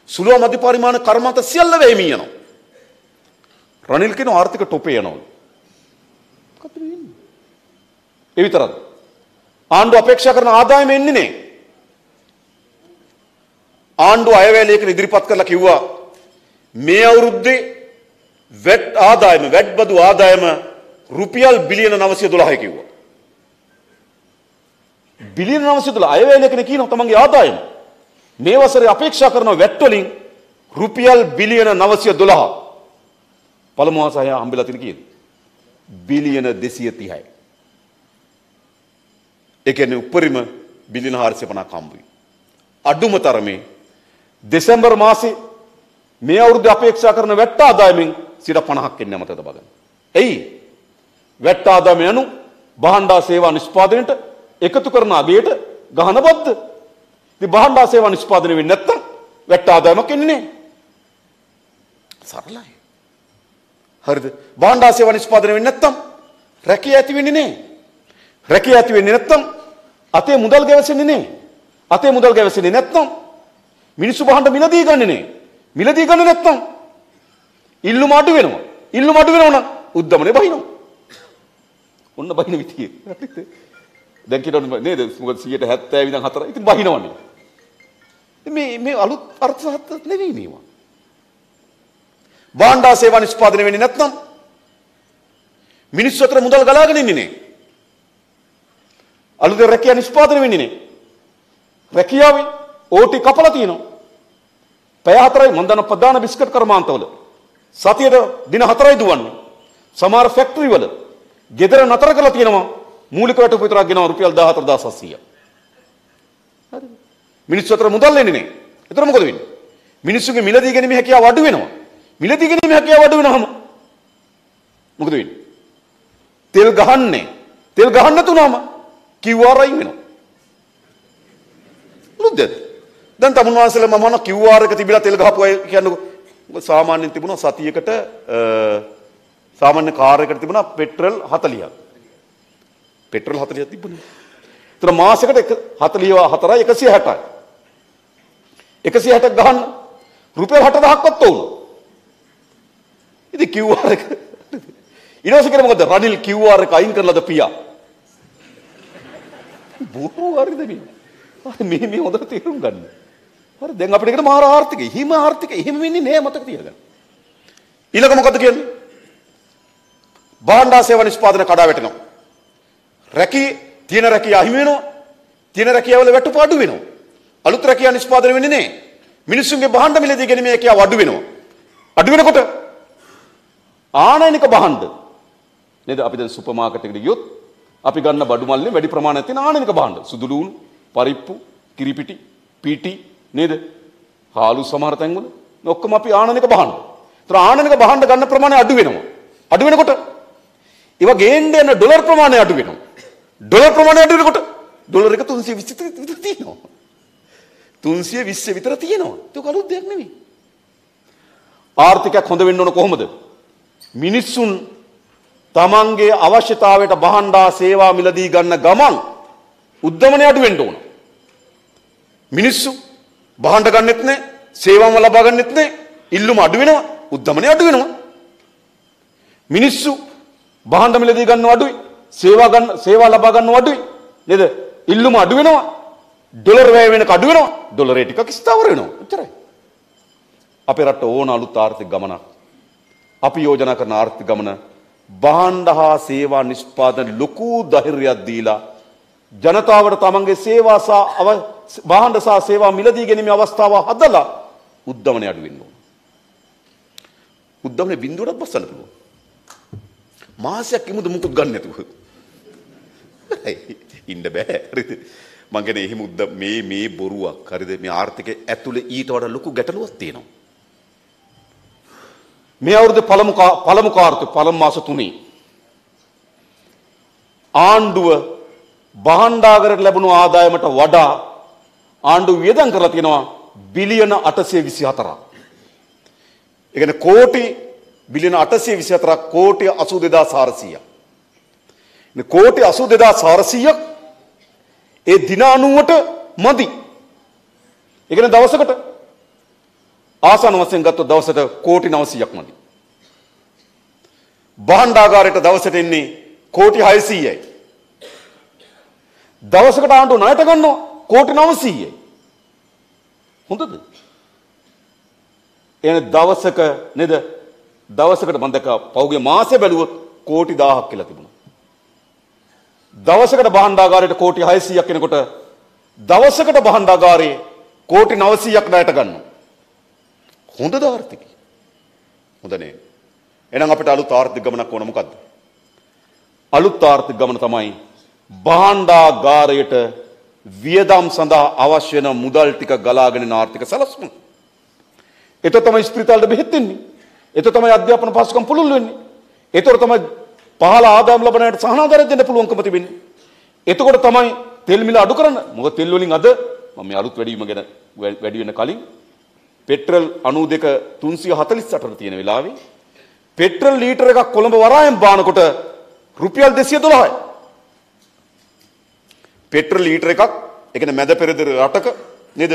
සුළු මධ්‍ය පරිමාණ කර්මාන්ත සියල්ල වෙමින් යනවා. රනිල් කියන ආර්ථික ටොපේ යනවා. මොකද වෙන්නේ? ඒ විතරද? ආණ්ඩුව අපේක්ෂා කරන ආදායම එන්නේ නැහැ. ආණ්ඩුව අයවැය ලේඛන ඉදිරිපත් කරලා කිව්වා මේ අවුරුද්දේ වැට් ආදායම වැට් බදු ආදායම රුපියල් බිලියන 912 කිව්වා. බිලියන 912 අයවැය ලේඛනේ කියනවා තමන්ගේ ආදායම. මේ වසරේ අපේක්ෂා කරන වැට් වලින් රුපියල් බිලියන 912 පළමු මාසය හම්බෙලා තියෙන කීයද? බිලියන 230යි. ඒ කියන්නේ උපරිම බිලියන 450ක් හම්බුයි. අඩුම තරමේ දෙසැම්බර් මාසේ මේ අවුරුද්දේ අපේක්ෂා කරන වැට් ආදායමෙන් 50ක් එන්නේ අමතකද බලන්න. එයි වැට් ආදායම යනු බහණ්ඩා සේවා නිෂ්පාදනයට එකතු කරන අගයට ගහන බද්ද. ඉතින් බහණ්ඩා සේවා නිෂ්පාදනය වෙන්නේ නැත්තම් වැට් ආදායමක් එන්නේ නැහැ. සරලයි. හරිද? බහණ්ඩා සේවා නිෂ්පාදනය වෙන්නේ නැත්තම් රැකිය ඇති වෙන්නේ නැහැ. රැකිය ඇති වෙන්නේ නැත්තම් අතේ මුදල් ගැවසෙන්නේ නැහැ. අතේ මුදල් ගැවසෙන්නේ නැත්තම් මිනිස්සු බහන්න මිලදී ගන්නෙ නේ. මිලදී ගන්න නැත්තම් ඉල්ලුම අඩු වෙනවා. ඉල්ලුම අඩු වෙනවා නම් උද්දමනේ බහිනවා. ඔන්න බහින විදිය. හරිද? දැන් කියනවා නේද? මොකද 170 ඉඳන් 4 ඉතින් බහිනවනේ. මේ මේ අලුත් අර්ථ සහත් නෙවෙයි මේවා. භාණ්ඩා සේවා නිෂ්පාදනය වෙන්නේ නැත්නම් මිනිස්සු අතර මුදල් ගලාගෙන ඉන්නේ නේ. අලුත් රැකියා නිෂ්පාදනය වෙන්නේ නේ. රැකියාවේ ඕටි කපලා තියෙනවා. පැය හතරයි මම දන්න ප්‍රධාන බිස්කට් කර්මාන්තවල සතියට දින හතරයි දුවන්නේ. සමහර ෆැක්ටරි වල ගෙදර නතර කරලා තියෙනවා මූලික වැටුප විතරක් ගෙනවා රුපියල් 14700. හරි. මිනිස්සු අතර මුදල් එන්නේ නැහැ. එතකොට මොකද වෙන්නේ? මිනිස්සුගේ මිලදී ගැනීම හැකියාව අඩු වෙනවා. මිලදී ගැනීම හැකියාව අඩු වෙනවම මොකද වෙන්නේ? තෙල් ගහන්නේ. තෙල් ගහන්න නැතුනම QR අයින් වෙනවා. නුද්දද? දැන් තමුන් වහන්සේලා මම මොන QR එක තිබිලා තෙල් ගහපු අය කියන්නකො. මොකද සාමාන්‍යයෙන් තිබුණා සතියකට සාමාන්‍ය කාර් එකකට තිබුණා පෙට්‍රල් 40ක්. පෙට්‍රල් 40ක් තිබුණේ. ඒතර මාසෙකට 44යි 160යි. 160ක් ගහන්න රුපියල් 60000ක්වත් ඕන. ඉතින් QR එක ඊට පස්සේ කරේ මොකද? රනිල් QR එක අයින් කරලාද පියා? බොරු හරිද මේ? හරි මේ මේ හොඳට තේරුම් ගන්න. හරි දැන් අපිට කියන මාර ආර්ථිකය. හිම ආර්ථිකය. එහෙම වෙන්නේ නෑ මතක තියාගන්න. ඊළඟ මොකද්ද කියන්නේ? භාණ්ඩා සේවා නිෂ්පාදන කඩා වැටෙනවා. රැකී තියෙන රැකිය අහිමි වෙනවා. තියෙන රැකියාවල වැටුප අඩු වෙනවා. අලුත් රැකියා නිෂ්පාදනය වෙන්නේ නෑ. මිනිස්සුන්ගේ භාණ්ඩ මිලදී ගැනීමේ හැකියාව අඩු වෙනවා. අඩු වෙනකොට ආනයනික භාණ්ඩ නේද අපි දැන් සුපර් මාකට් එකට ගියොත් අපි ගන්න බඩු මල්ලේ වැඩි ප්‍රමාණයක් තියෙන ආනනික භාණ්ඩ. සුදු ලූණු, පරිප්පු, කිරිපිටි, පීටි නේද? හාලු සමහර තැන්වල ඔක්කොම අපි ආනනික භාණ්ඩ. ඒතර ආනනික භාණ්ඩ ගන්න ප්‍රමාණය අඩු වෙනවා. අඩු වෙනකොට ඒවා ගේන්න යන ඩොලර් ප්‍රමාණය අඩු වෙනවා. ඩොලර් ප්‍රමාණය අඩු වෙනකොට ඩොලර් එක 320 විතර තියෙනවා. 320 විතර තියෙනවා. ඒක අලුත් දෙයක් නෙවෙයි. ආර්ථිකයක් හොඳ වෙන්න ඕන කොහොමද? මිනිස්සුන් තමන්ගේ අවශ්‍යතාවයට බහන්ඩා සේවා මිලදී ගන්න ගමන් උද්ධමනය අඩු වෙන්න ඕන. මිනිස්සු බහන්ඩ ගන්නෙත් නෑ සේවාම ලබා ගන්නෙත් නෑ ඉල්ලුම අඩු වෙනවා උද්ධමනය අඩු වෙනවා. මිනිස්සු බහන්ඩ මිලදී ගන්න අඩුයි සේවා ගන්න සේවා ලබා ගන්න අඩුයි නේද? ඉල්ලුම අඩු වෙනවා ඩොලර් වැය වෙනක අඩු වෙනවා ඩොලරේ ටිකක් ස්ථාවර වෙනවා. එච්චරයි. අපේ රට ඕන අලුත් ආර්ථික ගමනක්. අපි යෝජනා කරන ආර්ථික ගමන භාණ්ඩ හා සේවා නිෂ්පාදන ලොකු ධෛර්යයක් දීලා ජනතාවට තමන්ගේ සේවා සහ භාණ්ඩ සහ සේවා මිලදී ගැනීමේ අවස්ථාව හදලා උද්දමනය අඩු වෙන්න ඕන. උද්දමනය බිඳුවටත් බස්සන්න පුළුවන්. මාසයක් ඉමුද මුකුත් ගන්න නැතුව. ඉන්න බෑ. හරිද? මං කියන්නේ එහෙම උද්ද මේ මේ බොරුවක්. හරිද? මේ ආර්ථිකය ඇතුලේ ඊට වඩා ලොකු ගැටලුවක් තියෙනවා. මේ අවුරුදු පළමු පළමු කාර්තු පළමු මාස තුනේ ආණ්ඩුව භාණ්ඩාගරට ලැබුණු ආදායමට වඩා ආණ්ඩුව වියදම් කරලා තියෙනවා බිලියන 824ක්. ඒ කියන්නේ කෝටි බිලියන 824ක් කෝටි 82400ක්. මේ කෝටි 82400ක් ඒ දින 90ට මදි. ඒ කියන්නේ දවසකට ආසන වශයෙන් ගත්තොත් දවසට කෝටි 900ක් මදි. භාණ්ඩාගාරයට දවසට එන්නේ කෝටි 600යි. දවසකට ආණ්ඩුව ණයට ගන්නවා කෝටි 900යි. හොඳද? එන දවසක නේද? දවසකට මම දැක්කා පෞගේ මාසේ බැලුවොත් කෝටි 1000ක් කියලා තිබුණා. දවසකට භාණ්ඩාගාරයට කෝටි 600ක් එනකොට දවසකට භාණ්ඩාගාරයේ කෝටි 900ක් ණයට ගන්නවා. හොඳ ආර්ථිකය. හොඳ නේ. එහෙනම් අපිට අලුත් ආර්ථික ගමනක් ඕන මොකද්ද? අලුත් ආර්ථික ගමන තමයි භාණ්ඩාගාරයට වියදම් සඳහා අවශ්‍ය වෙන මුදල් ටික ගලාගෙන යන ආර්ථික සලස්ම. එතකොට තමයි ස්පිරිතාලට බෙහෙත් දෙන්නේ. එතකොට තමයි අධ්‍යාපන පහසුකම් පුළුල් වෙන්නේ. එතකොට තමයි පහළ ආදායම් ලබන අයට සහනාධාරය දෙන්න පුළුවන්කම තිබෙන්නේ. එතකොට තමයි තෙල් මිල අඩු කරන්න. මොකද තෙල් වලින් අද මම මේ අලුත් වැඩිවීම ගැන වැඩි වෙන කලින් පෙට්‍රල් 92 348ට තියෙන වෙලාවේ පෙට්‍රල් ලීටර එකක් කොළඹ වරායෙන් බානකොට රුපියල් 212යි. පෙට්‍රල් ලීටර එකක් ඒ කියන්නේ මැද පෙරදිර රටක නේද?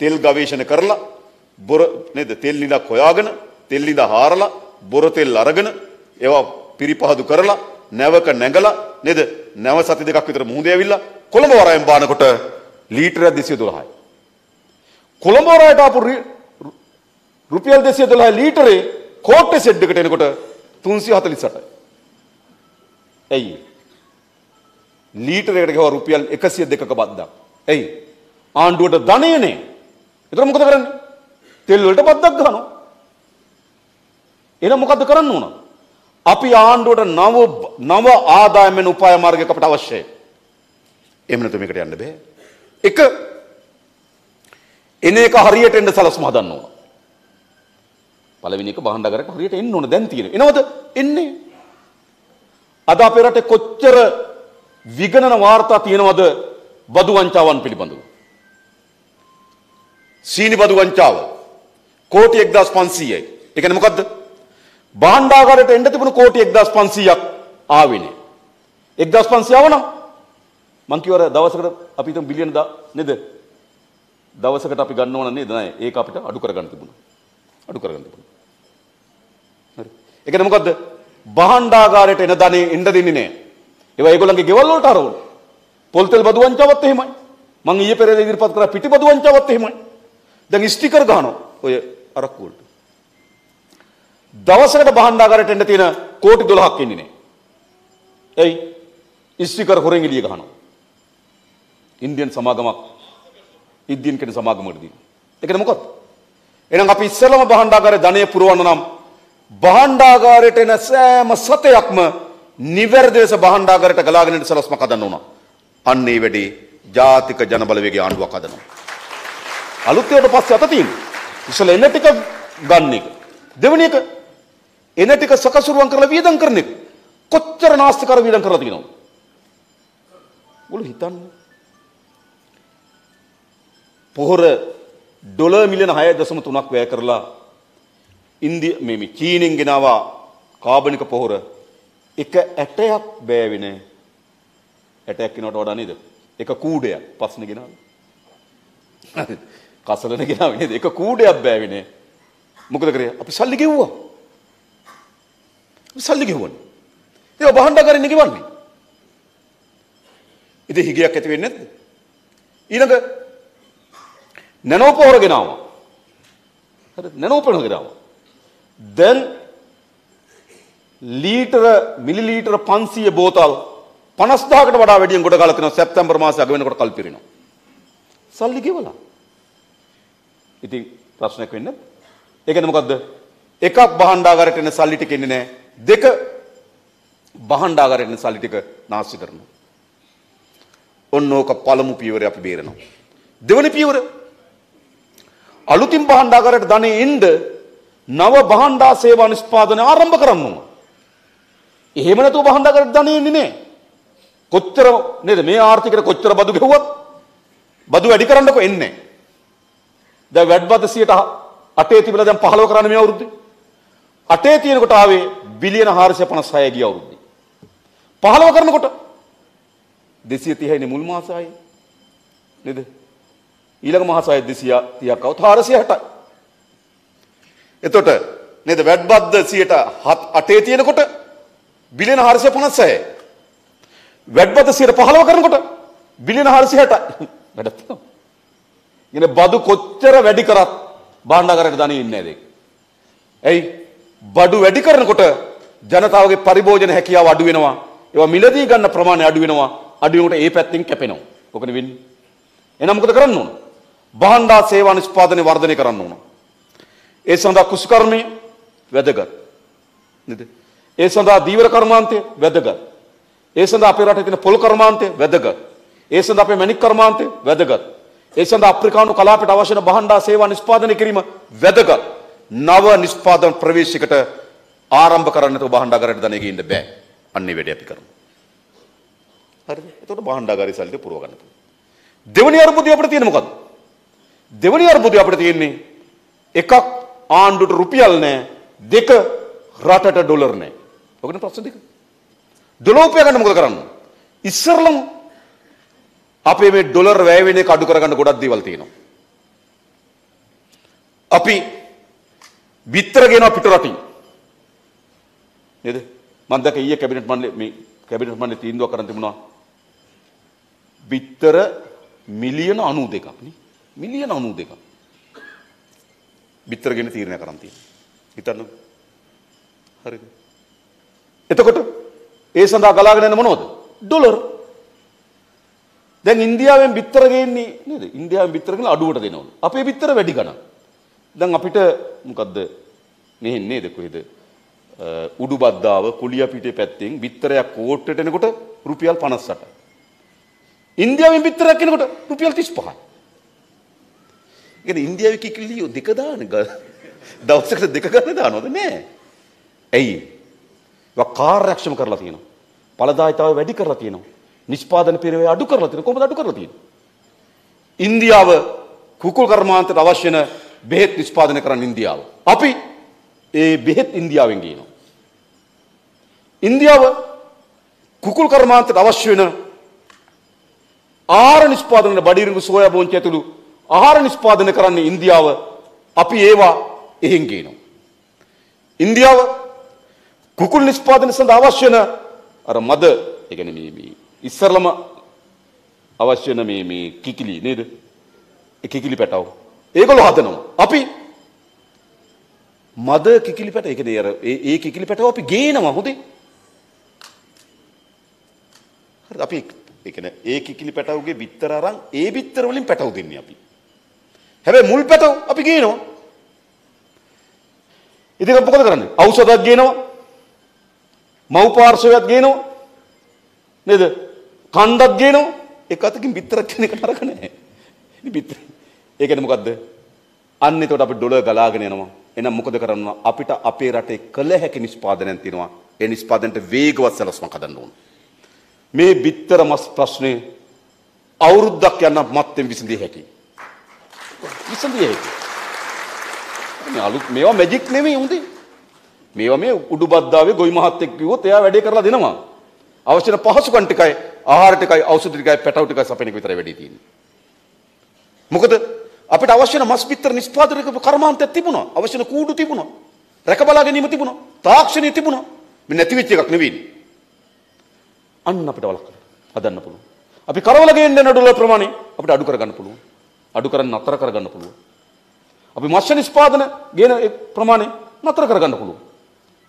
තෙල් ගවේෂණ කරලා බොර නේද? තෙල් නිලක් හොයාගෙන තෙල් නිල හාරලා බොර තෙල් අරගෙන ඒවා පිරිපහදු කරලා නැවක නැගලා නේද? නැව සති දෙකක් විතර මුහුදේ ඇවිල්ලා කොළඹ වරායෙන් බානකොට ලීටරයක් 212යි. කොළඹ වරායට ආපු රුපියල් 212 ලීටරේ කෝට්ටේ සෙඩ් එකට එනකොට 348යි. ඇයි? ලීටරයකට ගෙව රුපියල් 102ක බද්දක්. ඇයි? ආණ්ඩුවට ධනෙ නේ. ඒතර මොකද කරන්නේ? තෙල් වලට බද්දක් ගන්නවා. එහෙනම් මොකද්ද කරන්න ඕන? අපි ආණ්ඩුවට නව නව ආදායම් වෙන උපාය මාර්ගයක් අපට අවශ්‍යයි. එහෙම නැත්නම් මේකට යන්න බෑ. එක එන එක හරියට එන්න සලස්ම හදන්න ඕන. පළවෙනි එක බහණ්ඩාගරට හරියට එන්න ඕන දැන් තියෙන. එනවද? එන්නේ. අද අපේ රටේ කොච්චර විගණන වාර්තා තියෙනවද බදු වංචාවන් පිළිබඳව? සීනි බදු වංචාව කෝටි 1500යි. ඒ කියන්නේ මොකද්ද? බහණ්ඩාගරට එන්න තිබුණු කෝටි 1500ක් ආවේ නේ. 1500 ආවනම් මං කියවර දවසකට අපි හිතමු බිලියන නේද? දවසකට අපි ගන්න ඕන නේද? නෑ ඒක අපිට අඩු කරගන්න තිබුණා. අඩු කරගන්න තිබුණා. හරි. ඒ කියන්නේ මොකද්ද? භාණ්ඩාගාරයට එන ධනෙ එන්න දෙන්නේ නැහැ. ඒවා ඒගොල්ලන්ගේ ගෙවල් වලට අරවන. පොල් තෙල් බදු වංචාවත් එහෙමයි. මං ඊයේ පෙරේද ඉදිරිපත් කරා පිටි බදු වංචාවත් එහෙමයි. දැන් ස්ටිකර් ගහනවා ඔය අරක්කු වලට. දවසකට භාණ්ඩාගාරයට එන්න තියෙන කෝටි 12ක් එන්නේ නැහැ. එයි ස්ටිකර් හොරෙන් එළිය ගහනවා. ඉන්දියන් සමාගමක් ඉන්දියන් කෙන සමාගමකට දීලා. ඒකද මොකක්ද? එහෙනම් අපි ඉස්සෙල්ලම භාණ්ඩාගාරේ ධනය පුරවන්න නම් භාණ්ඩාගාරයට එන සෑම සතයක්ම නිවැරදි ලෙස බහණ්ඩාගාරයට ගලාගෙන යන සලස්මක් හදන්න උනා. අන්න ඒ වැඩේ ජාතික ජනබලවේගයේ ආණ්ඩුවක් හදනවා. අලුත් ඒවාට පස්සේ අත තියෙනවා. ඉස්සෙල්ලා එන ටික ගන්න එක. දෙවෙනි එක එන ටික සකසුරුවම් කරලා වියදම් කරන එක. කොච්චර නාස්තිකර වියදම් කරලා තියෙනවද? ඔයගොල්ලෝ හිතන්නේ පොහොර ඩොලර් මිලියන 6.3ක් වැය කරලා ඉන්දිය මේ මේ චීනෙන් ගෙනාවා කාබනික පොහොර එක ඇටයක් බෑවෙන ඇටයක් කෙනවට වඩා නේද? එක කූඩයක් පස්නේ ගෙනාවා. කසලන ගෙනාවේ නේද? එක කූඩයක් බෑවෙන්නේ. මොකද කරේ? අපි සල්ලි ගෙව්වා. අපි සල්ලි ගෙවුවනේ. ඒක බහණ්ඩාගාරෙන් ගෙවන්නේ. ඉතින් හිගයක් ඇති වෙන්නේ නැද්ද? ඊළඟ නැනෝ පොහොර ගෙනාවා. හරි නැනෝ පොහොර ගෙනාවා. දැන් ලීටර මිලිලීටර 500 බෝතල් 50000කට වඩා වැඩියෙන් ගොඩ ගාලා තිනවා සැප්තැම්බර් මාසයේ අග වෙනකොට කල් පිරෙනවා. සල්ලි ගෙවලා. ඉතින් ප්‍රශ්නයක් වෙන්නේ ඒ කියන්නේ මොකද්ද? එකක් භාණ්ඩාගාරයට එන සල්ලි ටික එන්නේ නැහැ. දෙක භාණ්ඩාගාරයට එන සල්ලි ටික නාස්ති කරනවා. ඔන්න ඕක පළමු පියවර අපි බේරනවා. දෙවන පියවර අලුතින් භාණ්ඩාගාරයට ධනෙ එන්න නව භාණ්ඩා සේවා නිෂ්පාදනය ආරම්භ කරන්න ඕන. එහෙම නැතුව භාණ්ඩාගාරයට ධනෙ එන්නේ නැහැ. කොච්චර නේද මේ ආර්ථිකයට කොච්චර බදු ගෙවුවත් බදු වැඩි කරන්නකො එන්නේ නැහැ. දැන් වැඩ බද 8 තිබිලා දැන් 15 කරන්න මේ අවුරුද්දේ. 8 තියෙනකොට ආවේ බිලියන 456 ගිය අවුරුද්දේ. 15 කරනකොට 230 නේ මුල් මාස ආයේ. නේද? ඊළඟ මාස ආයේ 230ක් આવුත් 460යි. එතකොට නේද වැඩ බද්ද 8 තියෙනකොට බිලියන 456. වැඩ බද්ද 15 කරනකොට බිලියන 460යි. වැඩක් තියෙනවා. ඉතින් බදු කොච්චර වැඩි කරත් භාණ්ඩාගාරයට ධනෙ ඉන්නේ නැහැ ඇයි? බඩු වැඩි කරනකොට ජනතාවගේ පරිභෝජන හැකියාව අඩු වෙනවා. ඒවා මිලදී ගන්න ප්‍රමාණය අඩු වෙනවා. අඩු වෙනකොට ඒ පැත්තෙන් කැපෙනවා. ඔකනේ වෙන්නේ. එහෙනම් මොකද කරන්න ඕන? භාණ්ඩා සේවා නිෂ්පාදනය වර්ධනය කරන්න ඕන. ඒ සඳහා කුෂ්කර්මය වැදගත්. නේද? ඒ සඳහා දීවර කර්මාන්තය වැදගත්. ඒ සඳහා අපේ රටේ තියෙන පොල් කර්මාන්තය වැදගත්. ඒ සඳහා අපේ මැණික් කර්මාන්තය වැදගත්. ඒ සඳහා අප්‍රිකානු කලාපයට අවශ්‍ය වන භාණ්ඩා සේවා නිෂ්පාදනය කිරීම වැදගත්. නව නිෂ්පාදන ප්‍රවේශයකට ආරම්භ කරන්න නැතුව භාණ්ඩාගාරයට ධනෙ ගින්න බෑ. අන්නේ වැඩේ අපි කරමු. හරිද? එතකොට භාණ්ඩාගාරي සල්ලි පුරව ගන්න පුළුවන්. දෙවෙනි අරුබුදය අපිට තියෙන මොකද්ද? දෙවෙනි අරුබුදය අපිට තියෙන්නේ එකක් ආණ්ඩුවට රුපියල් නැහැ. දෙක රටට ඩොලර් නැහැ. ඔකනේ ප්‍රශ්න දෙක. ඩොලර් උපය ගන්න මොකද කරන්නේ? ඉස්සරලම අපේ මේ ඩොලර් වැය වෙන එක අඩු කරගන්න ගොඩක් දේවල් තියෙනවා. අපි විතර ගෙනවා පිට රටින්. නේද? මම දැක්ක ඊයේ කැබිනට් මණ්ඩලේ මේ කැබිනට් මණ්ඩලේ තීන්දුවක් කරන් තිබුණා. විතර මිලියන 92ක් නේ. මිලියන 92ක්. විතර ගෙන තීරණය කරන් තියෙනවා. හිතන්න. හරිද? එතකොට ඒ සඳහා ගලාගෙන යන මොනවද? ඩොලර්. දැන් ඉන්දියාවෙන් බිත්තර ගේන්නේ නේද? ඉන්දියාවෙන් බිත්තර ගේලා අඩුවට දෙනවලු. අපේ බිත්තර වැඩි ගණන්. දැන් අපිට මොකද්ද මෙහෙන් නේද කොහෙද? උඩුබද්දාව කුලියපිටිය පැත්තෙන් බිත්තරයක් කෝට්ටට එනකොට රුපියල් 58යි. ඉන්දියාවෙන් බිත්තරයක් එනකොට රුපියල් 35යි. කියන්නේ ඉන්දියාවේ කිකිලියෝ දෙක දාන දවසකට දෙක ගන්න දානවද නෑ. ඇයි? ඒක කාර්යක්ෂම කරලා තියෙනවා. ඵලදායීතාවය වැඩි කරලා තියෙනවා. නිෂ්පාදන පිරිවේ අඩු කරලා තියෙනවා. කොහොමද අඩු කරලා තියෙන්නේ? ඉන්දියාව කුකුල් කර්මාන්තයට අවශ්‍ය වෙන බෙහෙත් නිෂ්පාදනය කරන්න ඉන්දියාව. අපි ඒ බෙහෙත් ඉන්දියාවෙන් ගේනවා. ඉන්දියාව කුකුල් කර්මාන්තයට අවශ්‍ය වෙන ආහාර නිෂ්පාදනයේ බඩිරිඟු සෝයා බෝංචි ඇතුළු ආහාර නිෂ්පාදනය කරන්නේ ඉන්දියාව. අපි ඒවා එහෙන් ගේනවා. ඉන්දියාව කුකුල් නිෂ්පාදනය සඳහා අවශ්‍ය වෙන අර මද ඒ කියන්නේ මේ ඉස්සරලම අවශ්‍ය වෙන මේ මේ කිකිලි නේද? ඒ කිකිලි පැටව. ඒගොල්ලෝ හදනවා. අපි මද කිකිලි පැට ඒ කියන්නේ අර ඒ ඒ කිකිලි පැටව අපි ගේනවා හොඳේ. හරිද? අපි ඒ කියන්නේ ඒ කිකිලි පැටවගේ බිත්තර අරන් ඒ බිත්තර වලින් පැටව දෙන්නේ අපි. හැබැයි මුල් පැටව අපි ගේනවා. ඉතින් මොකද කරන්නේ? ඖෂධයක් ගේනවා. මව් පාර්ශවයත් ගේනවා. නේද? කණ්ඩක් ගේනවා. එක අතකින් බිත්තරක් කියන එක නරක නෑ. ඉතින් බිත්තර. ඒ කියන්නේ මොකද්ද? අන්න එතකොට අපි ඩොලර් ගලාගෙන යනවා. එහෙනම් මොකද කරන්න අපිට අපේ රටේ කළ හැකි නිෂ්පාදනයක් තියෙනවා. ඒ නිෂ්පාදනයට වේගවත් සැලැස්මක් හදන්න ඕන. මේ බිත්තර මස් ප්‍රශ්නේ අවුරුද්දක් යන මත්තෙන් විසඳිය හැකියි. විසඳිය හැකියි. මේ අලුත් මේවා මැජික් නෙමෙයි උන්දේ. මේවා මේ උඩු බද්දාවේ ගොවි මහත්තයෙක් කිව්වොත් එයා වැඩේ කරලා දෙනවා. අවශ්‍ය කරන පහසුකම් ටිකයි, ආහාර ටිකයි, ඖෂධ ටිකයි, පැටව ටිකයි සපයන එක විතරයි වැඩේ තියෙන්නේ. මොකද අපිට අවශ්‍ය වෙන මස් පිටර නිෂ්පාදනය කරපු කර්මාන්තයක් තිබුණා. අවශ්‍ය වෙන කූඩු තිබුණා. රැක බලා ගැනීම තිබුණා. තාක්ෂණය තිබුණා. මේ නැති වෙච්ච එකක් නෙවෙයි. අන්න අපිට වළක්වන්න හදන්න පුළුවන්. අපි කරවල ගේන්න නඩුල ප්‍රමාණය අපිට අඩු කරගන්න පුළුවන්. අඩු කරන්න නතර කරගන්න පුළුවන්. අපි මත්ස්‍ය නිෂ්පාදන ගේන ප්‍රමාණය නතර කරගන්න පුළුවන්.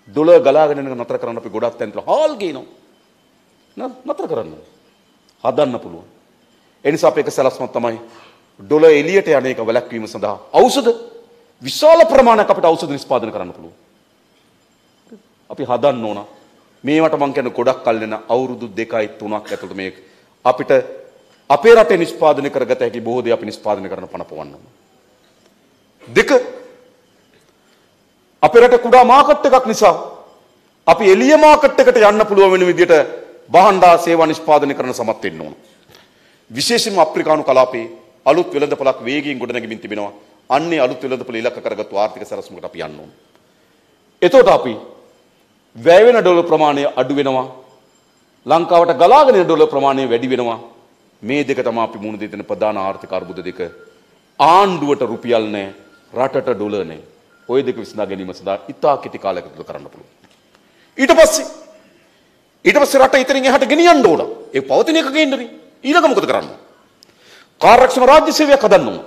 දොළ ගලාගෙන යන එක නතර කරන්න අපි ගොඩක් තැන්වල හාල් ගේනවා. නතර කරන්න. හදන්න පුළුවන්. ඒ නිසා අපේ එක සැලැස්මක් තමයි ඩොල එළියට යන එක වැළැක්වීම සඳහා ඖෂධ විශාල ප්‍රමාණයක් අපිට ඖෂධ නිෂ්පාදනය කරන්න පුළුවන්. අපි හදන්න ඕන. මේවට මං කියන්නේ ගොඩක් කල් වෙන අවුරුදු 2යි 3ක් ඇතුළත මේ අපිට අපේ රටේ නිෂ්පාදනය කරගත හැකි බොහෝ දේ අපි නිෂ්පාදනය කරන්න පණ පවන්න ඕන. දෙක අපේ රටේ කුඩා මාකට් එකක් නිසා අපි එළිය මාකට් එකට යන්න පුළුවන් වෙන විදිහට බහණ්ඩා සේවා නිෂ්පාදනය කරන සමත් වෙන්න ඕන. විශේෂයෙන්ම අප්‍රිකානු කලාපයේ අලුත් වෙළඳපොළක් වේගයෙන් ගොඩනැගෙමින් තිබෙනවා. අන්නේ අලුත් වෙළඳපොළ ඉලක්ක කරගත්තු ආර්ථික සැලසුමකට අපි යන්න ඕන. එතකොට අපි වැය වෙන ඩොලර් ප්‍රමාණය අඩු වෙනවා. ලංකාවට ගලාගෙන එන ඩොලර් ප්‍රමාණය වැඩි වෙනවා. මේ දෙක තමයි අපි මුහුණ දෙන ප්‍රධාන ආර්ථික අර්බුද දෙක. ආණ්ඩුවට රුපියල් නැහැ, රටට ඩොලර් නැහැ. ওই දෙක විසඳා ගැනීම සඳහා ඉතා කෙටි කාලයකට කරන්න පුළුවන්. ඊට පස්සේ ඊට පස්සේ රට ඉතින් එහාට ගෙනියන්න ඕන. ඒ පවතින එක ගේන්නනේ. ඊළඟ මොකද කරන්න? කාර්යක්ෂම රාජ්‍ය සේවයක් හදන්න ඕන.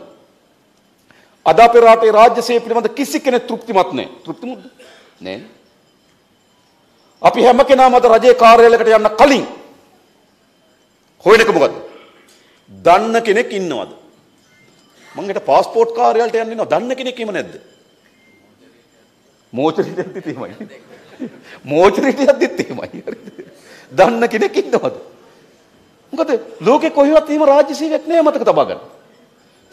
අද අපේ රටේ රාජ්‍ය සේවය පිළිබඳ කිසි කෙනෙක් තෘප්තිමත් නැහැ. තෘප්තිමුත් නෑ. අපි හැම කෙනාම අද රජයේ කාර්යාලයකට යන්න කලින් හොයන එක මොකද්ද? දන්න කෙනෙක් ඉන්නවද? මං හිත પાස්පෝර්ට් කාර්යාලයට යන්න ඉන්නවා. දන්න කෙනෙක් ඉම නැද්ද? මෝචරිටියත් එහෙමයි. මෝචරිටියත් එහෙමයි. දන්න කෙනෙක් ඉන්නවද? මොකද ලෝකේ කොහෙවත් එහෙම රාජ්‍ය සේවයක් නෑ මතක තබා ගන්න.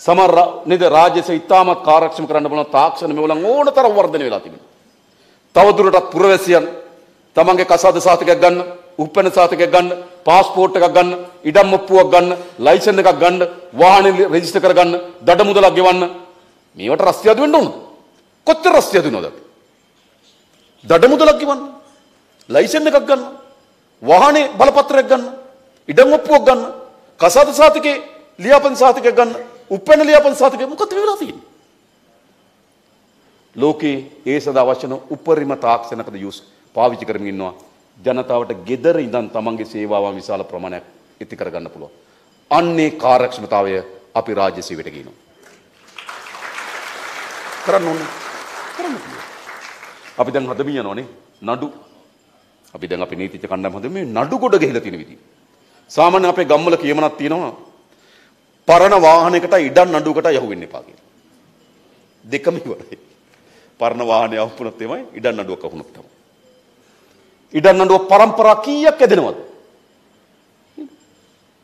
සමහර නේද රාජ්‍ය සේවය ඉතාමත් කාර්යක්ෂම කරන්න බලන තාක්ෂණ මෙවලන් ඕනතරම් වර්ධනය වෙලා තිබෙනවා. තවදුරටත් පුරවැසියන් තමන්ගේ කසාද සාතිකයක් ගන්න, උප්පැන්න සාතිකයක් ගන්න, පාස්පෝර්ට් එකක් ගන්න, ඉඩම් ඔප්පුවක් ගන්න, ලයිසන් එකක් ගන්න, වාහනේ රෙජිස්ටර් කරගන්න, දඩ මුදලක් ගෙවන්න. මේවට රස්තිය අද වෙන්න ඕනද? කොච්චර රස්තිය දුන්නද අපි? දඩ මුදලක් ගෙවන්න, ලයිසන් එකක් ගන්න, වාහනේ බලපත්‍රයක් ගන්න, ඉඩම් ඔප්පුවක් ගන්න, කසාද සාතිකේ ලියාපදිංචි සාතිකයක් ගන්න, උප්පැන්න ලියාපදිංචි සාතිකය මොකද වෙලා තියෙන්නේ? ලෝකේ ඒ සඳහා අවශ්‍ය කරන උපරිම තාක්ෂණකද යූස් පාවිච්චි කරමින් ඉන්නවා. ජනතාවට gedara ඉඳන් තමන්ගේ සේවාවන් විශාල ප්‍රමාණයක් ඉති කරගන්න පුළුවන්. අන්නේ කාර්යක්ෂමතාවය අපි රාජ්‍ය සේවයට ගේනවා. කරන්න ඕනේ. කරන්න පුළුවන්. අපි දැන් හදමින් යනවනේ නඩු. අපි දැන් අපි නීතිඥ කණ්ඩායම හදමින් මේ නඩු ගොඩ ගහලා තියෙන විදිහ. සාමාන්‍ය අපේ ගම්වල කියමනක් තියෙනවා පරණ වාහනයකට ඉඩම් නඩුවකට යහුවෙන්න එපා කියලා. දෙකම ඉවරයි. පරණ වාහනය අවුපුනොත් එමය ඉඩම් නඩුවක් අහුනොත් තමයි. ඉඩම් නඩුව පරම්පරා කීයක් ඇදෙනවද?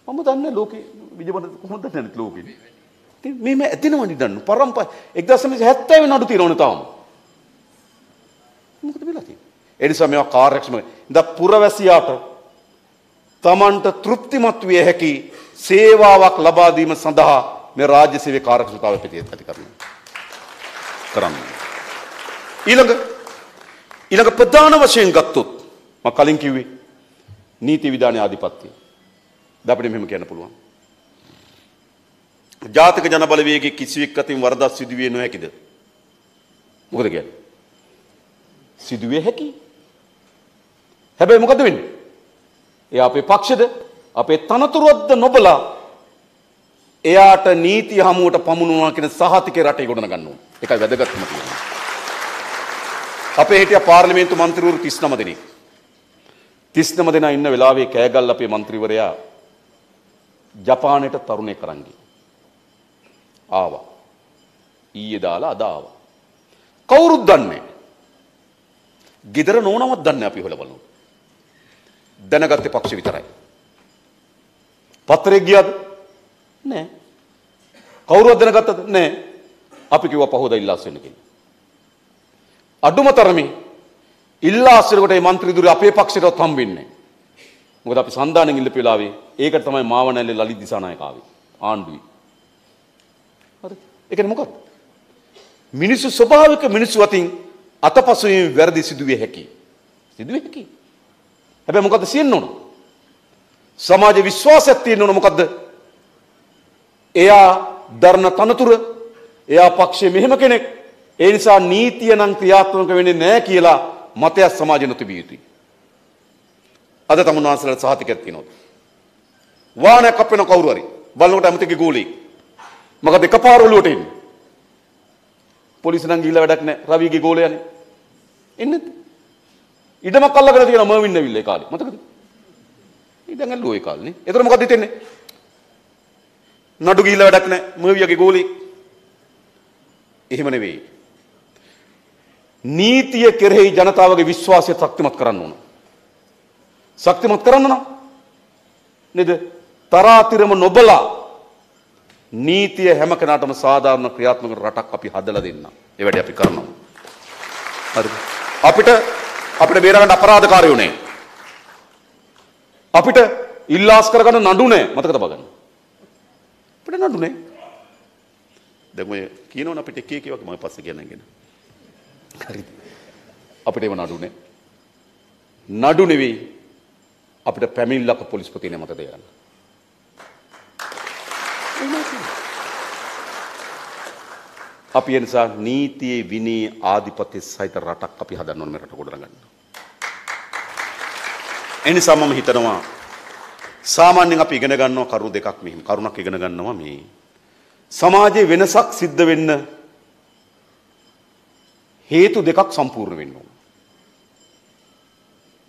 මම දන්නේ ලෝකේ විජබන කොහොමද දන්නේ ලෝකේ? ඉතින් මේම ඇදෙනවද ඉඩම් පරම්පරා 1970 නඩු තියෙනවනේ තාම. මොකද වෙලා තියෙන්නේ? ඒ නිසා මේවා කාර්යක්ෂම ඉඳ පුරවැසියාට තමන්ට තෘප්තිමත් විය හැකි සේවාවක් ලබා දීම සඳහා මේ රාජ්‍ය සේවයේ කාර්යක්ෂමතාවය පිටියත් ඇති කරනවා. කරන්න. ඊළඟ ඊළඟ ප්‍රධාන වශයෙන් ගත්තොත් මම කලින් කිව්වේ නීති විධානය ආධිපත්‍යය. දැන් අපිට මෙහෙම කියන්න පුළුවන්. ජාතික ජන බලවේගයේ කිසිවෙක් අතින් වරදක් සිදුවිය නොහැකිද? මොකද කියන්නේ? සිදුවිය හැකි. හැබැයි මොකද වෙන්නේ? එය අපේ පක්ෂද අපේ තනතුරුවක්ද නොබලා එයාට නීති හමුවට පමුණුවා කියන සහතිකේ රටේ ගොඩන ගන්න ඕන. ඒකයි වැදගත්කම තියෙන්නේ. අපේ හිටිය පාර්ලිමේන්තු මන්ත්‍රීවරු 39 දෙනෙක්. 39 දෙනා ඉන්න වෙලාවේ කෑගල් අපේ මන්ත්‍රීවරයා ජපානයට තරුණයෙක් කරන් ගියා. ආවා. ඊයේ දාලා අද ආවා. කවුරුත් දන්නේ නැහැ. ගෙදර නෝනවත් දන්නේ අපි හොල බලනවා. දැනගත්තේ පක්ෂ විතරයි. පත්තරේ ගියාද? නෑ. කවුරුවත් දැනගත්තද? නෑ. අපි කිව්වා පහෝදා ඉල්ලාස් වෙන්න කියලා. අඩුම තරමේ ඉල්ලාස් වෙනකොට මේ മന്ത്രി දුර අපේ පක්ෂයටවත් හම්බෙන්නේ නෑ. මොකද අපි සන්දානෙන් ඉල්ලපු වෙලාවේ ඒකට තමයි මාවනැල්ලේ ලලිත් දිසානායක ආවේ ආණ්ඩුවේ. හරි. ඒ කියන්නේ මොකක්ද? මිනිස්සු ස්වභාවික මිනිස්සු අතින් අතපසුවීම වැරදි සිදුවිය හැකියි. සිදුවිය හැකියි. හැබැයි මොකද්ද සියන්න ඕන? සමාජ විශ්වාසයක් තියෙන්න ඕන මොකද්ද? එයා දරන තනතුර එයා පක්ෂයේ මෙහෙම කෙනෙක්. ඒ නිසා නීතිය නම් ක්‍රියාත්මක වෙන්නේ නැහැ කියලා මතයක් සමාජෙ නොතිබිය යුතුයි. අද තමුන් වහන්සේලාට සහතිකයක් තියෙනවා. වාහනයක් අපේන කවුරු හරි බලනකොට ඇමතිගේ ගෝලී. මොකද එකපාර ඔලුවට එන්නේ. පොලිසිය නම් ගිහිල්ලා වැඩක් නැහැ. රවිගේ ගෝලයානේ. එන්නේ ඉඩමක් අල්ලගෙන තියෙන මර්වින් නැවිල්ල ඒ කාලේ. මතකද? ඉතින් ඇල්ලුවා ඒ කාලේ නේ. ඒතර මොකද හිතෙන්නේ? නඩු ගිහිල්ලා වැඩක් නැහැ. මර්වියාගේ ගෝලී. එහෙම නෙවෙයි. නීතිය කෙරෙහි ජනතාවගේ විශ්වාසය ශක්තිමත් කරන්න ඕන. ශක්තිමත් කරන්න නම් නේද? තරාතිරම නොබලා නීතිය හැම කෙනාටම සාධාරණ ක්‍රියාත්මක රටක් අපි හදලා දෙන්න. ඒ වැඩේ අපි කරනවා. හරිද? අපිට අපිට බේරගන්න අපරාධකාරයෝ නෑ. අපිට ඉල්ලාස් කරගන්න නඩු නෑ. මතක තබා ගන්න. අපිට නඩු නෑ. දැන් ඔය කියනවනේ අපිට එක එක වගේ මම පස්සේ කියන්නම් කියන. හරිද? අපිට ඒව නඩු නෑ. නඩු නෙවෙයි අපිට පැමිණිල්ලක පොලිස්පතිනේ මත දෙන්න. අපි ඒ නිසා නීතියේ විනී ආධිපත්‍ය සහිත රටක් අපි හදන්න ඕනේ මේ රට ගොඩනගන්න. ඒ නිසා මම හිතනවා සාමාන්‍යයෙන් අපි ඉගෙන ගන්නවා කරුණු දෙකක් මෙහිම කරුණක් ඉගෙන ගන්නවා මේ සමාජයේ වෙනසක් සිද්ධ වෙන්න හේතු දෙකක් සම්පූර්ණ වෙන්න ඕන.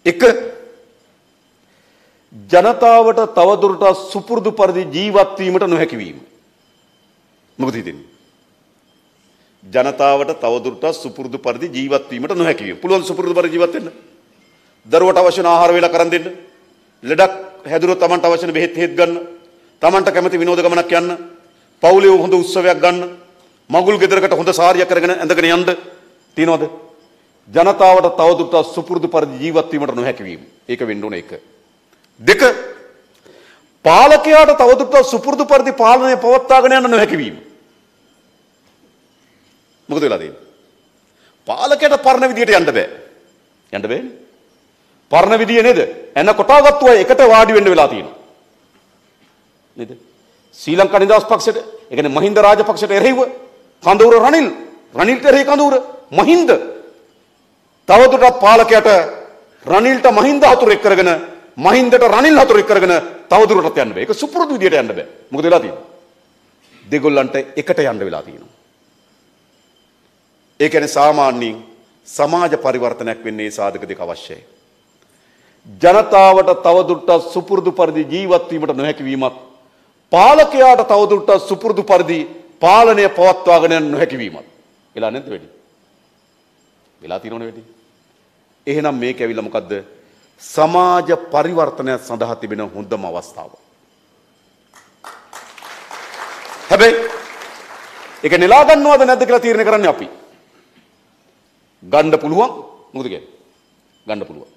එක ජනතාවට තවදුරටත් සුපුරුදු පරිදි ජීවත් වීමට නොහැකි වීම. මොකද හිතෙන්නේ? ජනතාවට තවදුරටත් සුපුරුදු පරිදි ජීවත් වීමට නොහැකි වීම. පුළුවන් සුපුරුදු පරිදි ජීවත් වෙන්න. දරුවට අවශ්‍ය කරන ආහාර වේලා කරන් දෙන්න. ලෙඩක් හැදුනොත් Tamanට අවශ්‍ය වෙන බෙහෙත් හේත් ගන්න. Tamanට කැමති විනෝද ගමනක් යන්න. පවුලේ හොඳ උත්සවයක් ගන්න. මගුල් ගෙදරකට හොඳ සාරියක් කරගෙන ඇඳගෙන යන්න. තියනවද? ජනතාවට තවදුරටත් සුපුරුදු පරිදි ජීවත් වීමට නොහැකි වීම. ඒක වෙන්න ඕන එක. දෙක පාලකයාට තවදුරටත් සුපුරුදු පරිදි පාලනය පවත්වාගෙන යන්න නොහැකි වීම. මොකද වෙලා තියෙන්නේ? පාලකයට පරණ විදියට යන්න බෑ. යන්න බෑනේ. පරණ විදිය නේද? එන කොටාගත්තු අය එකට වාඩි වෙන්න වෙලා තියෙනවා. නේද? ශ්‍රී ලංකා නිදහස් පක්ෂයට, ඒ කියන්නේ මහින්ද රාජපක්ෂට එරෙහිව කඳවුර රනිල්, රනිල්ට එරෙහි කඳවුර මහින්ද තවදුරටත් පාලකයට රනිල්ට මහින්ද හතුරෙක් කරගෙන මහින්දට රනිල් හතුරෙක් කරගෙන තවදුරටත් යන්න බෑ. ඒක සුපුරුදු විදියට යන්න බෑ. මොකද වෙලා තියෙන්නේ? දෙගොල්ලන්ට එකට යන්න වෙලා තියෙනවා. ඒ කියන්නේ සාමාන්‍යයෙන් සමාජ පරිවර්තනයක් වෙන්නේ සාධක දෙක අවශ්‍යයි. ජනතාවට තවදුරටත් සුපුරුදු පරිදි ජීවත් වීමට නොහැකි වීමත් පාලකයාට තවදුරටත් සුපුරුදු පරිදි පාලනය පවත්වාගෙන යන්න නොහැකි වීමත්. වෙලා නැද්ද වෙඩි? වෙලා තියෙනවනේ වෙඩි. එහෙනම් මේක ඇවිල්ලා මොකද්ද? සමාජ පරිවර්තනය සඳහා තිබෙන හොඳම අවස්ථාව. හැබැයි ඒක නෙලා ගන්නවද නැද්ද කියලා තීරණය කරන්නේ අපි. ගන්න පුළුවන් මොකද කියන්නේ? ගන්න පුළුවන්.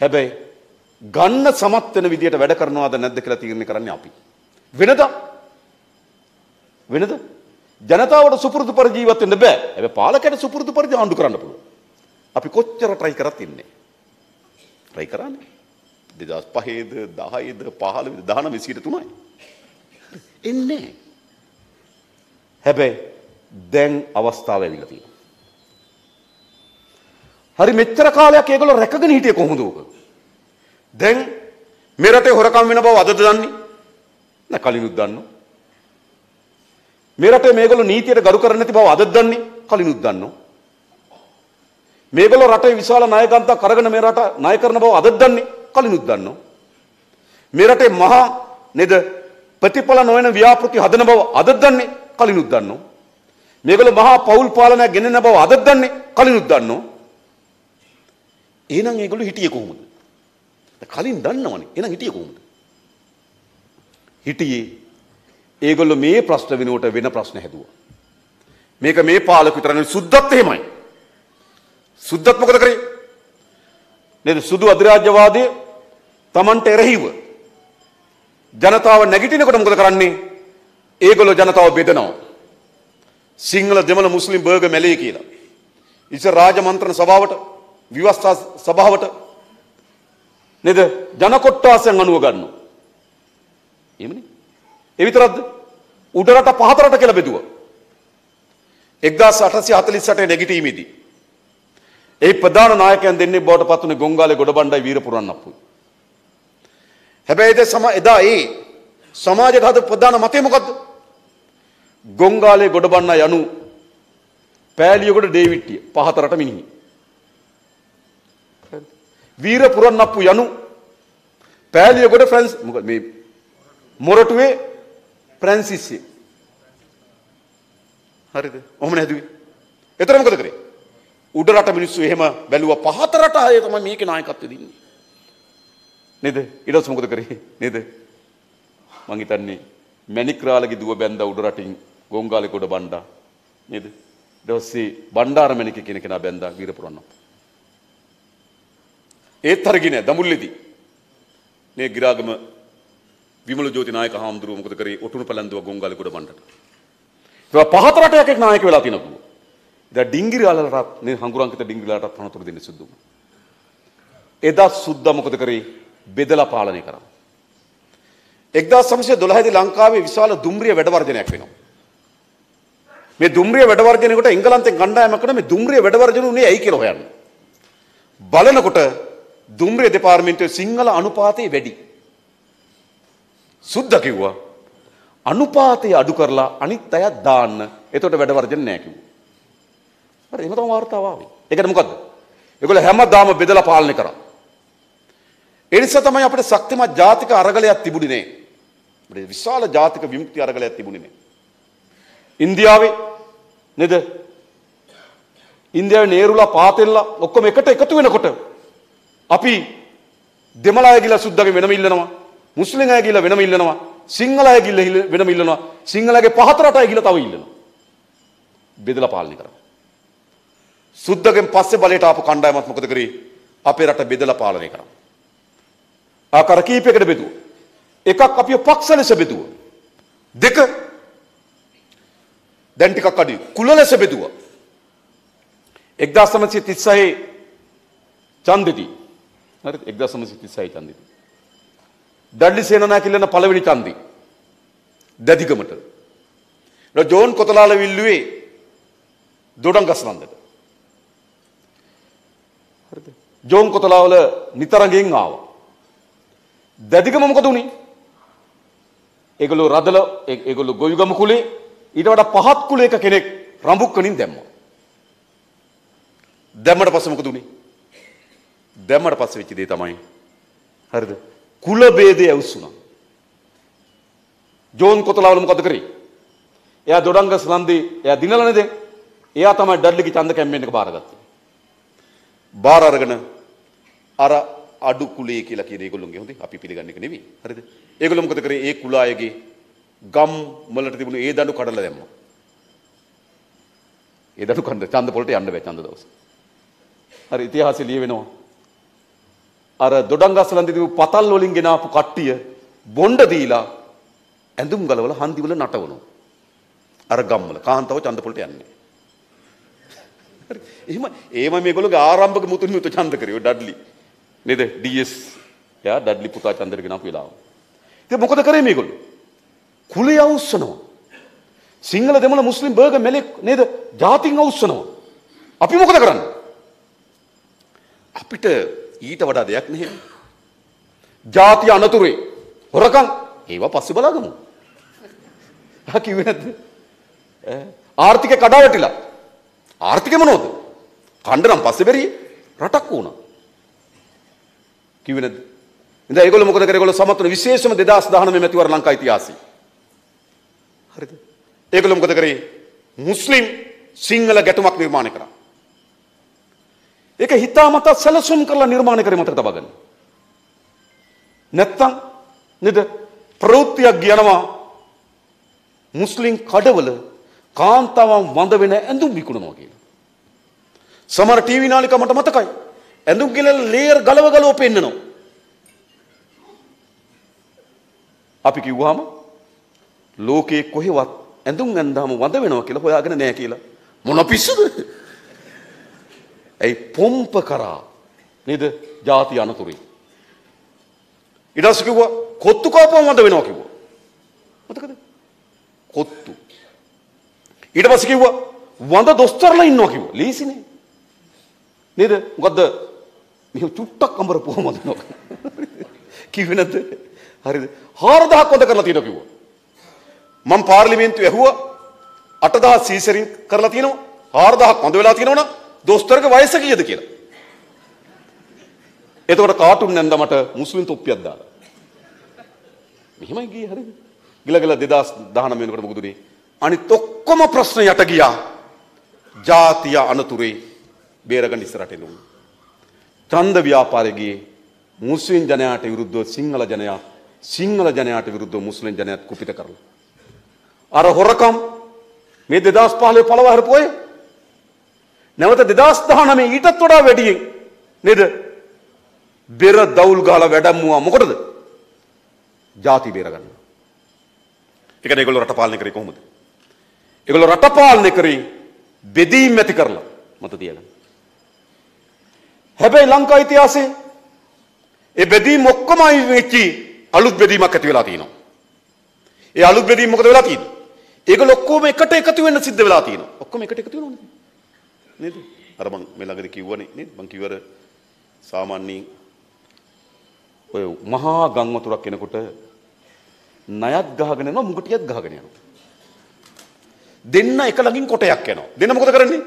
හැබැයි ගන්න සමත් වෙන විදියට වැඩ කරනවද නැද්ද කියලා තීරණය කරන්නේ අපි. වෙනද? වෙනද? ජනතාවට සුපුරුදු පරිදි ජීවත් වෙන්න බෑ. හැබැයි පාලකයට සුපුරුදු පරිදි ආණ්ඩු කරන්න පුළුවන්. අපි කොච්චර try කරත් ඉන්නේ. try කරන්නේ. 2005ද 10ද 15ද 19 23යි. එන්නේ. හැබැයි දැන් අවස්ථාව ඇවිල්ලා තියෙනවා. හරි මෙච්චර කාලයක් ඒගොල්ලෝ රැකගෙන හිටියේ කොහොමද උක? දැන් මේ රටේ හොරකම් වෙන බව අදද දන්නේ? නැ කලිනුත් දන්නවා. මේ රටේ මේගොල්ලෝ නීතියට ගරු කරන්නේ නැති බව අදද දන්නේ? කලිනුත් දන්නවා. මේගොල්ලෝ රටේ විශාල ණයකන්තක් අරගෙන මේ රට ණය කරන බව අදද දන්නේ? කලිනුත් දන්නවා. මේ රටේ මහා නේද ප්‍රතිඵල නොවන ව්‍යාපෘති හදන බව අදද දන්නේ? කලිනුත් දන්නවා. මේගොල්ලෝ මහා පෞල් පාලනයක් ගෙනෙන බව අදද දන්නේ? කලිනුත් දන්නවා. එහෙනම් ඒගොල්ලෝ හිටියේ කොහොමද? කලින් දන්නවනේ. එහෙනම් හිටියේ කොහොමද? හිටියේ ඒගොල්ලෝ මේ ප්‍රශ්න වෙනුවට වෙන ප්‍රශ්න හැදුවා. මේක මේ පාලක විතර නෙවෙයි සුද්ධත් එහෙමයි. සුද්ධත් මොකද කරේ? නේද සුදු අධිරාජ්‍යවාදයේ Tamanට එරෙහිව ජනතාව නැගිටිනකොට මොකද කරන්නේ? ඒගොල්ලෝ ජනතාව බෙදනවා. සිංහල දෙමළ මුස්ලිම් බර්ග මැලේ කියලා. ඉතින් රාජ මන්ත්‍රණ සභාවට විවස්ථා සභාවට නේද ජන කොට්ටාසයන් අනුව ගන්නවා. එහෙමනේ. ඒ විතරක්ද? උඩරට පහතරට කියලා බෙදුවා. 1848 නැගිටීමේදී ඒ ප්‍රධාන නායකයන් දෙන්නේ බවට පත් වුණේ ගොංගාලේ ගොඩබණ්ඩයි වීරපුරන් අප්පුයි. හැබැයි ඒ සම එදා ඒ සමාජයට හද ප්‍රධාන මතය මොකද්ද? ගොංගාලේ ගොඩබන්න යනු පෑලියකොට ඩේවිට්ටිය පහතරට මිනිහි. වීර පුරන්නප්පු යනු පෑලියකොට ෆ්‍රැන්ස් මොකද මේ මොරටුවේ ප්‍රැන්සිස්සිය. හරිද? ඔහොම නැදුවේ. එතන මොකද කරේ? උඩ රට මිනිස්සු එහෙම බැලුවා පහතරට ආයේ තමයි මේකේ නායකත්වය දෙන්නේ. නේද? ඊට පස්සේ මොකද කරේ? නේද? මං හිතන්නේ මැණික්රාලගේ දුව බැන්දා උඩ රටින් ගොංගාලේ කොට බණ්ඩා නේද? ඊට පස්සේ බණ්ඩාර මැණික කියන කෙනා බැන්දා වීරපුරන්න. ඒත් හරියන්නේ නැහැ දඹුල්ලේදී. මේ ගිරාගම විමල ජෝති නායක හාමුදුරුවෝ මොකද කරේ? ඔටුනු පැලැන්දුව ගොංගාලේ කොට බණ්ඩට. ඒක පහත රටයක් නායක වෙලා තිනකෝ. දැන් ඩිංගිරි වලටත් නේ හංගුරංකිත ඩිංගිරි වලටත් තනතුරු දෙන්න සුදුම. එදා සුද්දා මොකද කරේ? බෙදලා පාලනය කරා. 1912 දී ලංකාවේ විශාල දුම්රිය වැඩවර්ජනයක් වෙනවා. මේ දුම්රිය වැඩවර්ජනයකට එංගලන්තෙන් කණ්ඩායමක් කරන මේ දුම්රිය වැඩවර්ජන උනේ ඇයි කියලා හොයන්න. බලනකොට දුම්රිය දෙපාර්තමේන්තුවේ සිංහල අනුපාතය වැඩි. සුද්ධ කිව්වා අනුපාතය අඩු කරලා අනිත් අයත් දාන්න. එතකොට වැඩ වර්ධන නැහැ කිව්වා. හරි එහෙම තමයි වார்த்தාව ආවේ. ඒකට මොකද්ද? ඒගොල්ලෝ හැමදාම බෙදලා පාලනය කරා. ඒ නිසා තමයි අපිට ශක්තිමත් ජාතික අරගලයක් තිබුණේ නේ. අපිට විශාල ජාතික විමුක්ති අරගලයක් තිබුණේ නේ. ඉන්දියාවේ නේද? ඉන්දියාවේ නේරුලා පාතෙල්ලා ඔක්කොම එකට එකතු වෙනකොට අපි දෙමළ අය ගිහලා සුද්දගේ වෙනම ඉල්ලනවා. මුස්ලිම් අය ගිහලා වෙනම ඉල්ලනවා. සිංහල අය ගිහලා වෙනම ඉල්ලනවා. සිංහලගේ පහත රට අය ගිහලා තව ඉල්ලනවා. බෙදලා පාලනය කරනවා. සුද්දගෙන් පස්සේ බලයට ආපු කණ්ඩායමත් මොකද කරේ? අපේ රට බෙදලා පාලනය කරා. ආකාර කීපයකට බෙදුවා. එකක් අපිව පක්ෂ ලෙස බෙදුවා. දෙක දැන් ටිකක් අඩුයි. කුල ලෙස බෙදුවා. 1936 ඡන්දෙදී හරිද 1936 ඡන්දෙදී ඩඩ්ලි සේනානායක ඉල්ලන පළවෙනි ඡන්දේ. දැදිගමට ජෝන් කොතලාල විල්ලුවේ? දොඩංගස්නන්දට. හරිද? ජෝන් කොතලාවල නිතරගෙන් ආවා. දැදිගම මොකද උනේ ඒගොල්ලෝ රදල ඒගොල්ලෝ ගොවිගම කුලේ ඊට වඩා පහත් කුලයක කෙනෙක් රඹුක්කනින් දැම්මා. දැම්මට පස්සේ මොකද උනේ? දැම්මට පස්සේ වෙච්ච දේ තමයි හරිද? කුල ભેදය ඇවුස්සුණා. ජෝන් කොතලාවල මොකද කරේ? එයා දොඩංගස් නන්දි එයා දිනලා නේද? එයා තමයි ඩඩ්ලිගේ ඡන්ද කැම්පේන් එක බාරගත්තේ. බාර අරගෙන අර අඩු කුලේ කියලා කියන ඒගොල්ලෝගේ හොඳේ අපි පිළිගන්න එක නෙවෙයි. හරිද? ඒගොල්ලෝ මොකද කරේ? ඒ කුල අයගේ ගම් වලට තිබුණු ඒ දඬු කඩලා දැම්මා. ඒ දඬු කන්න ඡන්ද පොලට යන්න බෑ ඡන්ද දවස්. හරි ඉතිහාසෙ ලියවෙනවා. අර දොඩංගස්සලන් තිබු පතල් වලින් ගෙනාපු කට්ටිය බොණ්ඩ දීලා ඇඳුම් ගලවල හන්දි වල නටවනවා. අර ගම්වල කාන්තාව ඡන්ද පොලට යන්නේ. හරි එහෙම එහෙම මේගොල්ලෝගේ ආරම්භක මුතුන් මුතු ඡන්ද කරේ ඩඩ්ලි. නේද? ඩීඑස් එයා ඩඩ්ලි පුතා ඡන්දෙට ගෙනාපු වෙලාව. ඉතින් මොකද කරේ මේගොල්ලෝ? කුලය අවුස්සනවා. සිංහල දෙමළ මුස්ලිම් බර්ග මෙලෙක් නේද? ජාතින් අවුස්සනවා. අපි මොකද කරන්නේ? අපිට ඊට වඩා දෙයක් නැහැ. ජාතිය අනතුරේ හොරකම් ඒවා පස්සේ බලාගමු. ආ කිව්වේ නැද්ද? ආර්ථිකය කඩාවැටිලා. ආර්ථිකය මොනවද? කණ්ඩ නම් පස්සේ බැරි රටක් වුණා. කිව්වේ නැද්ද? ඉතින් ඒගොල්ලෝ මොකද කරේ? ඒගොල්ලෝ සමත්වන විශේෂම 2019 මැතිවර ලංකා ඉතිහාසයේ. හරිද? ඒගොල්ලෝ මොකද කරේ? මුස්ලිම් සිංහල ගැටුමක් නිර්මාණය කරා. ඒක හිතාමතා සැලසුම් කරලා නිර්මාණය කරේ මතක තබා ගන්න. නැත්තම් නේද ප්‍රවෘත්තියක් කියනවා මුස්ලිම් කඩවල කාන්තාවන් වඳ වෙන ඇඳුම් විකුණනවා කියලා. සමහර ටීවී නාලිකා මට මතකයි. ඇඳුම් කියලා ලේයර් ගලව ගලව පෙන්නනවා. අපි කිව්වහම ලෝකේ කොහෙවත් ඇඳුම් ඇඳාම වඳ වෙනවා කියලා හොයාගෙන නැහැ කියලා. මොන පිස්සුද? ඇයි පොම්ප කරා නේද? ಜಾති අනතුරේ. ඊට පස්සේ කිව්වා කොත්තු කෝපම වඳ වෙනවා කිව්වා. මතකද? කොත්තු. ඊට පස්සේ කිව්වා වඳ දොස්තරලා ඉන්නවා කිව්වා. ලීසිනේ. නේද? මොකද්ද? මෙහෙම චුට්ටක් අඹරපුවම වඳිනවා. කිව්වේ නැද්ද? හරිද? 4000ක් වඳ කරලා තියෙනවා කිව්වා. මම පාර්ලිමේන්තුවේ ඇහුවා 8000 සීසරින් කරලා තියෙනවා 4000ක් වඳ වෙලා තියෙනවනම් දොස්තරගේ වයස කීයද කියලා. එතකොට කාටුන් නැන්ද මට මුස්ලිම් තොප්පියක් දාලා. මෙහෙමයි ගියේ හරිද? ගිල ගිල 2019 වෙනකොට මොකද උනේ? අනිත් ඔක්කොම ප්‍රශ්න යට ගියා. ජාතිය අනතුරේ බේරගන්න ඉස්සරහට එනවා. ඡන්ද ව්‍යාපාරයේ ගියේ මුස්ලිම් ජනයාට විරුද්ධව සිංහල ජනයා සිංහල ජනයාට විරුද්ධව මුස්ලිම් ජනයාත් කුපිත කරලා. අර හොරකම් මේ 2015 පළව හරපුවේ නැවත 2019 ඊටත් වඩා වැඩියෙන් නේද? බෙර දවුල් ගහලා වැඩමුවා මොකටද? ಜಾති බේර ගන්න. ඒ කියන්නේ ඒගොල්ලෝ රට පාලනය කරේ කොහොමද? ඒගොල්ලෝ රට පාලනය කරේ බෙදීම් ඇති කරලා මත තියාගන්න. හැබැයි ලංකා ඉතිහාසයේ ඒ බෙදීම් ඔක්කොම අයින් වෙච්චි අලුත් බෙදීමක් ඇති වෙලා තියෙනවා. ඒ අලුත් බෙදීම් මොකද වෙලා තියෙන්නේ? ඒගොල්ලෝ ඔක්කොම එකට එකතු වෙන්න සිද්ධ වෙලා තියෙනවා. ඔක්කොම එකට එකතු වෙනවනේ. නේද? අර මං මේ ළඟදී කිව්වනේ නේද? මං කිව්වර සාමාන්‍යයෙන් ඔය මහා ගම් වතුරක් එනකොට ණයත් ගහගෙන යනවා මුගටියත් ගහගෙන යනවා. දෙන්න එක ළඟින් කොටයක් යනවා. දෙන්න මොකද කරන්නේ?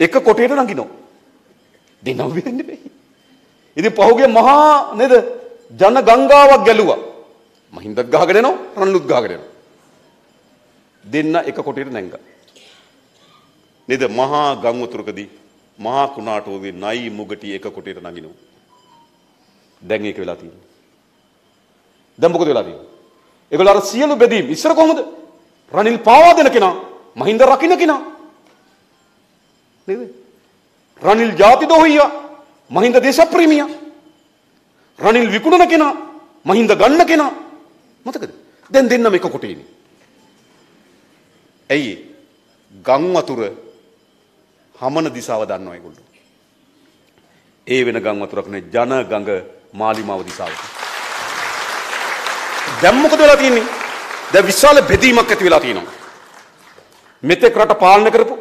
එක කොටයට නගිනවා. දෙන්නම වෙන්නේ බෑ. ඉතින් පහුගිය මහා නේද ජන ගංගාවක් ගැලුවා. මහින්දත් ගහගෙන යනවා රණලුත් ගහගෙන යනවා. දෙන්න එක කොටයට නැංගා. නේද මහා ගම් වතුරකදී මහා කුණාටුවගේ නයි මුගටි එක කොටයට නගිනවා. දැන් ඒක වෙලා තියෙනවා. දැන් මොකද වෙලා තියෙන්නේ? ඒගොල්ලෝ අර සියලු බෙදීම් ඉස්සර කොහොමද? රනිල් පාවා දෙන කෙනා මහින්ද රකින්න කෙනා. නේද? රනිල් ಜಾති දෝහියා මහින්ද දේශප්‍රේමියා. රනිල් විකුණන කෙනා මහින්ද ගන්න කෙනා. මතකද? දැන් දෙන්නම එක කොටේනේ. ඇයි? ගම් වතුර හමන දිසාව දන්නවා ඒගොල්ලෝ. ඒ වෙන ගම් වතුරක් නේ ජන ගඟ මාලිමාව දිසාවට. දැන් මොකද වෙලා තියෙන්නේ? දැන් විශාල බෙදීමක් ඇති වෙලා තියෙනවා. මෙතෙක් රට පාලනය කරපු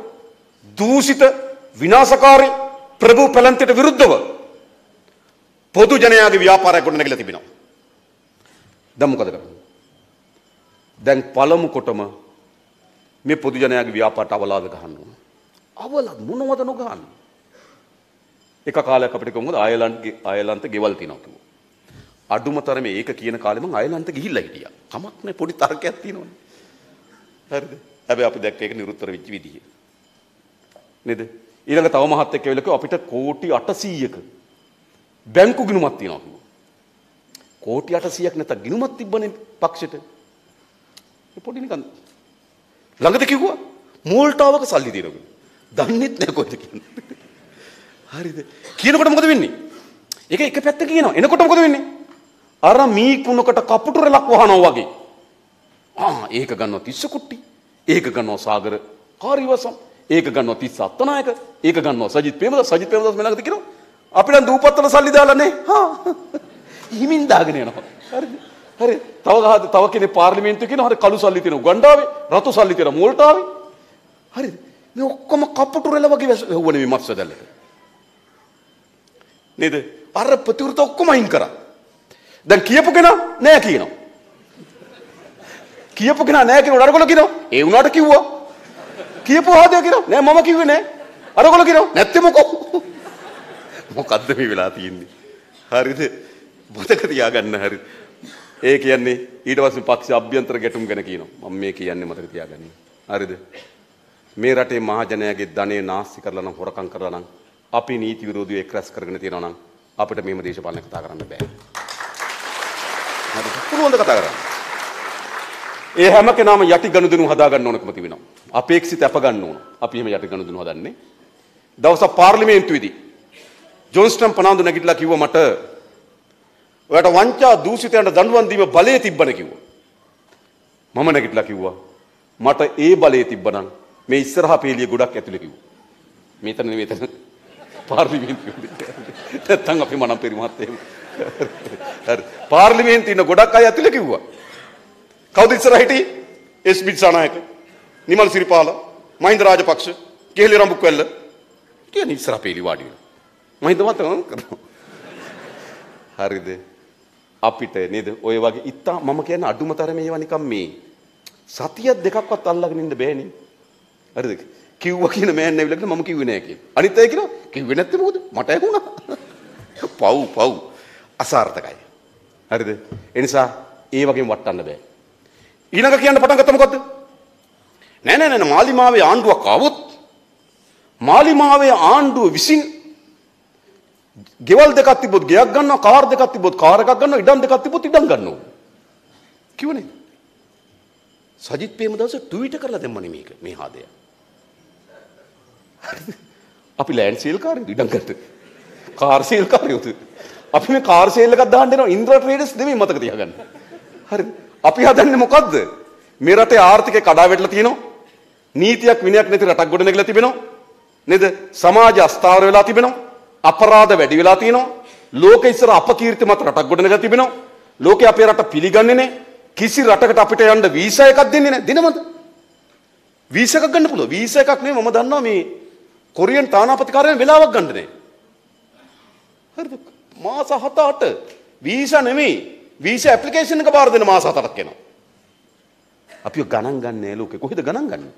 දූෂිත විනාශකාරී ප්‍රභු පැලැන්තයට විරුද්ධව පොදු ජනයාගේ ව්‍යාපාරයක් ගොඩනැගිලා තිබෙනවා. දැන් මොකද කරන්නේ? දැන් පළමු කොටම මේ පොදු ජනයාගේ ව්‍යාපාරට අවලාද ගහන්න ඕන. අවලාද මොනවද නොගහන්නේ? එක කාලයක් අපිට කොහොමද අයර්ලන්ඩ්ගේ අයර්ලන්ත ගෙවල් තියෙනවා කිව්වා. අඩුම තරමේ ඒක කියන කාලේ මං අයර්ලන්ත ගිහිල්ලා හිටියා. කමක් නැහැ පොඩි තර්කයක් තියෙනවනේ. හරිද? හැබැයි අපි දැක්ක ඒක නිරුත්තර වෙච්ච විදිහ. නේද? ඊළඟ තව මහත් එක්ක වෙලක අපිට කෝටි 800ක බැංකු ගිණුමක් තියෙනවා කිව්වා. කෝටි 800ක් නැත්නම් ගිණුමක් තිබ්බනේ පක්ෂෙට. ඒ පොඩි නිකන් ළඟද කිව්වා මෝල්ටාවක සල්ලි තියෙනවා. දන්නෙත් නැහැ කොහෙද කියන්නේ. හරිද? කියනකොට මොකද වෙන්නේ? ඒක එක පැත්තක කියනවා. එනකොට මොකද වෙන්නේ? අර මී කුණකට කපුටු රැලක් වහනවා වගේ. ආ ඒක ගන්නවා තිස්ස කුට්ටි. ඒක ගන්නවා සාගර කාර්යවසම්. ඒක ගන්නවා තිස්ස අත්තනායක. ඒක ගන්නවා සජිත් ප්‍රේමදාස. සජිත් ප්‍රේමදාස මෙලඟද කියනවා. අපිට දූපත්වල සල්ලි දාලා නේ. හා. හිමින් දාගෙන යනවා. හරිද? හරි. තව ගහද තව කෙනෙක් පාර්ලිමේන්තුවේ කියනවා හරි කළු සල්ලි තියෙනවා. උගණ්ඩාවේ රතු සල්ලි තියෙනවා. මෝල්ටාවේ. හරිද? මේ ඔක්කොම කපුටු රැල වගේ වැහුවනේ මේ මත්ස්‍ය දැල්ලට. නේද? අර ප්‍රතිවෘත ඔක්කොම අයින් කරා. දැන් කියපු කෙනා නෑ කියනවා. කියපු කෙනා නෑ කියනකොට අරගොල්ලෝ කියනවා ඒ වුණාට කිව්වා. කියපු ආදේ කියනවා නෑ මම කිව්වේ නෑ. අරගොල්ලෝ කියනවා නැත්තේ මොකෝ. මොකද්ද මේ වෙලා තියෙන්නේ? හරිද? මතක තියාගන්න හරි. ඒ කියන්නේ ඊට පස්සේ පක්ෂ අභ්‍යන්තර ගැටුම් ගැන කියනවා. මම මේ කියන්නේ මතක තියාගන්න. හරිද? මේ රටේ මහජනයාගේ ධනෙ නාස්ති කරලා නම් හොරකම් කරලා නම් අපි නීති විරෝධීව එක් රැස් කරගෙන තියෙනවා නම් අපිට මෙහෙම දේශපාලන කතා කරන්න බෑ. හරිද? පුළුවන් ද කතා කරන්න? ඒ හැම කෙනාම යටි ගනුදෙනු හදා ගන්න ඕනකම තිබෙනවා. අපේක්ෂිත අප ගන්න ඕන. අපි එහෙම යටි ගනුදෙනු හදන්නේ. දවසක් පාර්ලිමේන්තුවේදී ජොන්ස්ටන් පනාන්දු නැගිටලා කිව්වා මට ඔයාට වංචා දූෂිතයන්ට දඬුවම් දීම බලය තිබ්බන කිව්වා. මම නැගිටලා කිව්වා මට ඒ බලය තිබ්බනම් මේ ඉස්සරහා පේලිය ගොඩක් ඇතුලේ කිව්වා. මෙතන නෙවෙයි එතන පාර්ලිමේන්තුවේ. නැත්තම් අපි මනම් පරිමහත් එහෙම. හරි. පාර්ලිමේන්තුවේ ඉන්න ගොඩක් අය ඇතුලේ කිව්වා. කවුද ඉස්සරහ හිටියේ? එස්.බි. සානායක, නිමල් සිරිපාල, මහින්ද රාජපක්ෂ, කෙහෙලි රඹුක්වැල්ල. කියන ඉස්සරහ පේලි වාඩි වෙලා. මහින්ද මත කරනවා. හරිද? අපිට නේද ඔය වගේ ඉත්තා මම කියන්නේ අඩුම තරමේ ඒවා නිකන් මේ සතියක් දෙකක්වත් අල්ලගෙන ඉන්න බෑනේ. හරිද? කිව්වා කියන මෑන් ඇවිල්ලා මම කිව්වේ නෑ කියලා. අනිත් අය කියනවා කිව්වේ නැත්තේ මොකද? මට ඇහුණා. පව් පව් අසාර්ථකයි. හරිද? ඒ නිසා ඒ වගේම වටන්න බෑ. ඊළඟ කියන්න පටන් ගත්ත මොකද්ද? නෑ නෑ නෑ මාලිමාවේ ආණ්ඩුවක් ආවොත් මාලිමාවේ ආණ්ඩුව විසින් ගෙවල් දෙකක් තිබ්බොත් ගෙයක් ගන්නවා කාර් දෙකක් තිබ්බොත් කාර් එකක් ගන්නවා ඉඩම් දෙකක් තිබ්බොත් ඉඩම් ගන්නවා කිව්වනේ සජිත් ප්‍රේමදාස ට්වීට් කරලා දැම්මනේ මේක මේ හාදය අපි ලෑන්ඩ් සේල් කාරයෝ ඉඩම් ගන්න කාර් සේල් කාරයෝද අපි මේ කාර් සේල් එකක් දාන්න දෙනවා ඉන්ද්‍ර ට්‍රේඩර්ස් නෙමෙයි මතක තියාගන්න. හරිද අපි හදන්නේ මොකද්ද? මේ රටේ ආර්ථිකය කඩා වැටලා තියෙනවා. නීතියක් විනයක් නැති රටක් ගොඩනැගිලා තිබෙනවා. නේද? සමාජ අස්ථාවර වෙලා තිබෙනවා. අපරාධ වැඩි වෙලා තියෙනවා. ලෝකෙ ඉස්සර අපකීර්තිමත් රටක් ගොඩනගලා තිබෙනවා. ලෝකෙ අපේ රට පිළිගන්නේ නැහැ. කිසි රටකට අපිට යන්න වීසා එකක් දෙන්නේ නැහැ. දිනමද? වීසා එකක් ගන්න පුළුවන්. වීසා එකක් නෙවෙයි මම දන්නවා මේ කොරියන් තානාපති කාර්යාලයෙන් වෙලාවක් ගන්න නැහැ හරිද මාස 7-8 වීසා නෙමෙයි වීසා ඇප්ලිකේෂන් එක බාර දෙන මාස 7ක් යනවා අපි ගණන් ගන්නෑ ලෝකෙ. කොහෙද ගණන් ගන්නේ?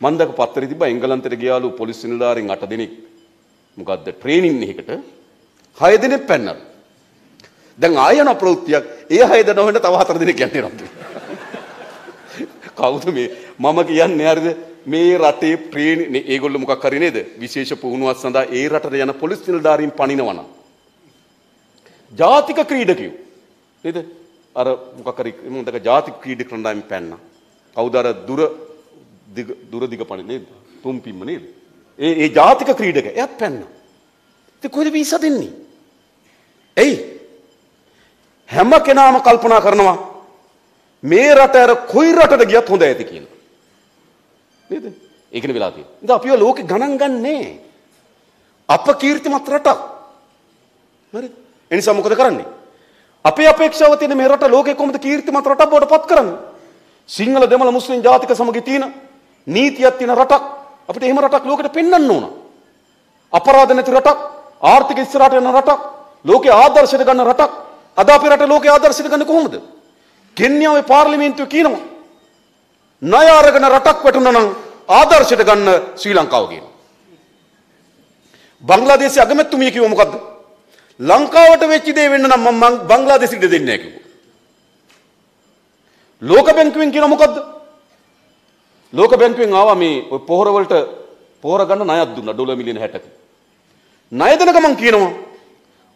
මම දැක පත්තරේ තිබ්බා එංගලන්තයට ගියාලු පොලිස් නිලධාරීන් 8 දෙනෙක්. මොකද්ද ට්‍රේනින් එකකට 6 දෙනෙක් පැන්නලු. දැන් ආය යන ප්‍රවෘත්තියක් ඒ 6 දෙනා හොන්න තව 4 දෙනෙක් යන්නේ නැද්ද? කවුද මේ? මම කියන්නේ හරිද? මේ රටේ ට්‍රේන් ඒගොල්ලෝ මොකක් හරි නේද? විශේෂ පුහුණුවක් සඳහා ඒ රටට යන පොලිස් නිලධාරීන් පනිනවනම් ජාතික ක්‍රීඩකයෝ. නේද? අර මොකක් හරි මොකද ජාතික ක්‍රීඩක කණ්ඩායම පැන්න. කවුද අර දුර දිග දුර දිග පණ නේද? තුම්පිම්ම නේද? ඒ ඒ ජාතික ක්‍රීඩක එයත් පැන්න. ඉතින් කොහෙද වීසා දෙන්නේ එයි. හැම කෙනාම කල්පනා කරනවා මේ රට අර කොයි රටට ගියත් හොඳ ඇති කියලා. නේද ඒකනේ වෙලා තියෙන්නේ ඉතින් අපිව ලෝකෙ ගණන් ගන්නෑ අප කීර්තිමත් රටක් හරිද එනිසා මොකද කරන්නේ අපේ අපේක්ෂාව තියෙන මේ රට ලෝකෙ කොහොමද කීර්තිමත් රටක් බවට පත් කරන්නේ සිංහල දෙමළ මුස්ලිම් ජාතික සමගි තියෙන නීතියක් තියෙන රටක් අපිට එහෙම රටක් ලෝකෙට පෙන්වන්න ඕන. අපරාධ නැති රටක්, ආර්ථික ඉස්සරහට යන රටක්, ලෝකේ ආදර්ශයට ගන්න රටක්. අද අපේ රට ලෝකේ ආදර්ශයට ගන්නේ කොහොමද? කෙන්යාවේ පාර්ලිමේන්තුවේ කියනවා. ණය අරගෙන රටක් වැටුණා නම් ආදර්ශයට ගන්න ශ්‍රී ලංකාව කියනවා. බංග්ලාදේශයේ අගමැතිතුමිය කිව්ව මොකද්ද? ලංකාවට වෙච්ච දේ වෙන්න නම් මම බංග්ලාදේශෙට දෙන්නේ නැහැ කිව්වා. ලෝක බැංකුවෙන් කියන මොකද්ද? ලෝක බැංකුවෙන් ආවා මේ ඔය පොහොර වලට පොහොර ගන්න ණයක් දුන්නා ඩොලර් මිලියන 60ක. ණය දෙන ගමන් කියනවා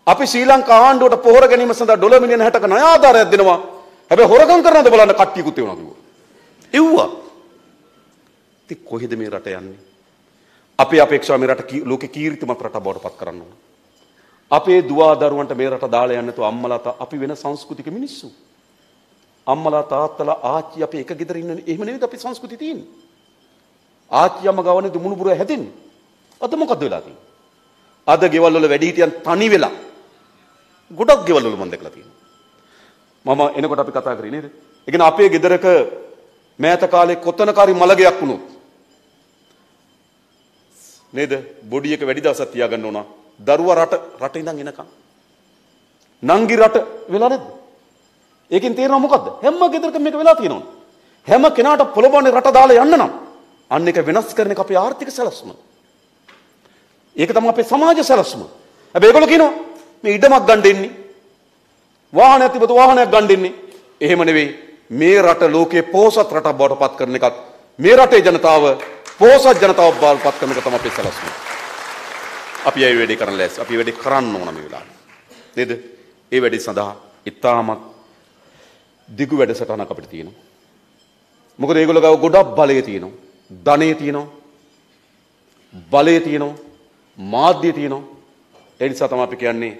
අපි ශ්‍රී ලංකා ආණ්ඩුවට පොහොර ගැනීම සඳහා ඩොලර් මිලියන 60ක ණය ආධාරයක් දෙනවා. හැබැයි හොරගම් කරනවද බලන්න කට්ටියකුත් එනවා කිව්වා. එව්වා. ඉතින් කොහෙද මේ රට යන්නේ? අපේ අපේක්ෂාව මේ රට ලෝකේ කීර්තිමත් රටක් බවට පත් කරන්න ඕන. අපේ දුවා දරුවන්ට මේ රට දාලා යන්න තු අම්මලා අපි වෙන සංස්කෘතික මිනිස්සු. අම්මලා තාත්තලා ආච්චි අපි එක ගෙදර ඉන්නනේ එහෙම නෙවෙයිද අපි සංස්කෘතිය තියෙන්නේ ආච්චි අම්ම ගවනේ දුමුණුපුර හැදෙන්නේ අද මොකද වෙලා තියෙන්නේ අද ගෙවල් වල වැඩිහිටියන් තනි වෙලා ගොඩක් ගෙවල් වල මම දැකලා තියෙනවා මම එනකොට අපි කතා කරේ නේද ඒ කියන්නේ අපේ ගෙදරක මෑත කාලේ කොතනකාරි මලගයක් වුණොත් නේද බොඩි එක වැඩි දවසක් තියාගන්න ඕන දරුවා රට රට ඉඳන් එනකම් නංගි රට වෙලා නැද්ද ඒකෙන් තේරෙනවා මොකද්ද? හැම ගෙදරකම මේක වෙලා තියෙනවා. හැම කෙනාට පොළඹවන්නේ රට දාලා යන්න නම් අන්න එක වෙනස් කරන එක අපේ ආර්ථික සැලැස්ම. ඒක තමයි අපේ සමාජ සැලැස්ම. හැබැයි ඒගොල්ලෝ කියනවා මේ ඉඩමක් ගන්න දෙන්නේ. වාහනයක් තිබුත් වාහනයක් ගන්න දෙන්නේ. එහෙම නෙවෙයි. මේ රට ලෝකේ පෝසත් රටක් බවට පත් කරන එකත් මේ රටේ ජනතාව පෝසත් ජනතාව බවට පත් කරන එක තමයි අපේ සැලැස්ම. අපි ඒ වැඩේ කරන්න ලෑස්ති. අපි වැඩේ කරන්න ඕන මේ වෙලාවේ. නේද? ඒ වැඩේ සඳහා ඉතාමත් දිගු වැඩසටහනක් අපිට තියෙනවා. මොකද ඒගොල්ලෝ ගාව ගොඩක් බලය තියෙනවා. ධනෙ තියෙනවා. බලය තියෙනවා. මාධ්‍ය තියෙනවා. ඒ නිසා තමයි අපි කියන්නේ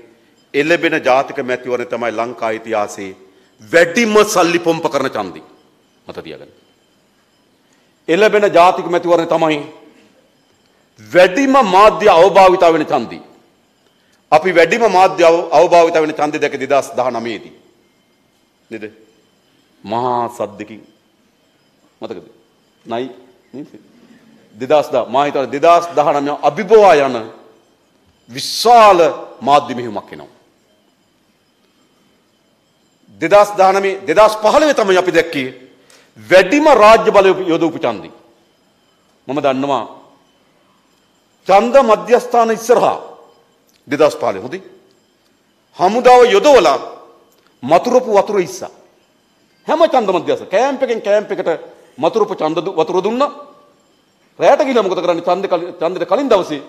එළබෙන ජාතික මැතිවරණ තමයි ලංකා ඉතිහාසයේ වැඩිම සල්ලි පොම්ප කරන ඡන්දය. මත තියාගන්න. එළබෙන ජාතික මැතිවරණ තමයි වැඩිම මාධ්‍ය අවභාවිතා වෙන ඡන්දය. අපි වැඩිම මාධ්‍ය අවභාවිත වෙන ඡන්දය දැක 2019 දී. නේද? මහා සද්දකින් මතකද? නයි නේද? 2010 මා හිතන 2019 අභිබවා යන විශාල මාධ්‍ය මෙහෙයුමක් එනවා. 2019 2015 තමයි අපි දැක්කේ වැඩිම රාජ්‍ය බලය යොදවපු ඡන්දය. මම දන්නවා ඡන්ද මධ්‍යස්ථාන ඉස්සරහා දෙදස් පාලය හොඳි. හමුදාව යොදවලා මතුරපු වතුර ඉස්සා. හැම චන්ද මධ්‍යස කෑම්ප එකෙන් කෑම්ප එකට මතුරපු චන්ද වතුර දුන්න රෑට ගිල මොකද කරන්න චන්ද චන්දට කලින් දවසේ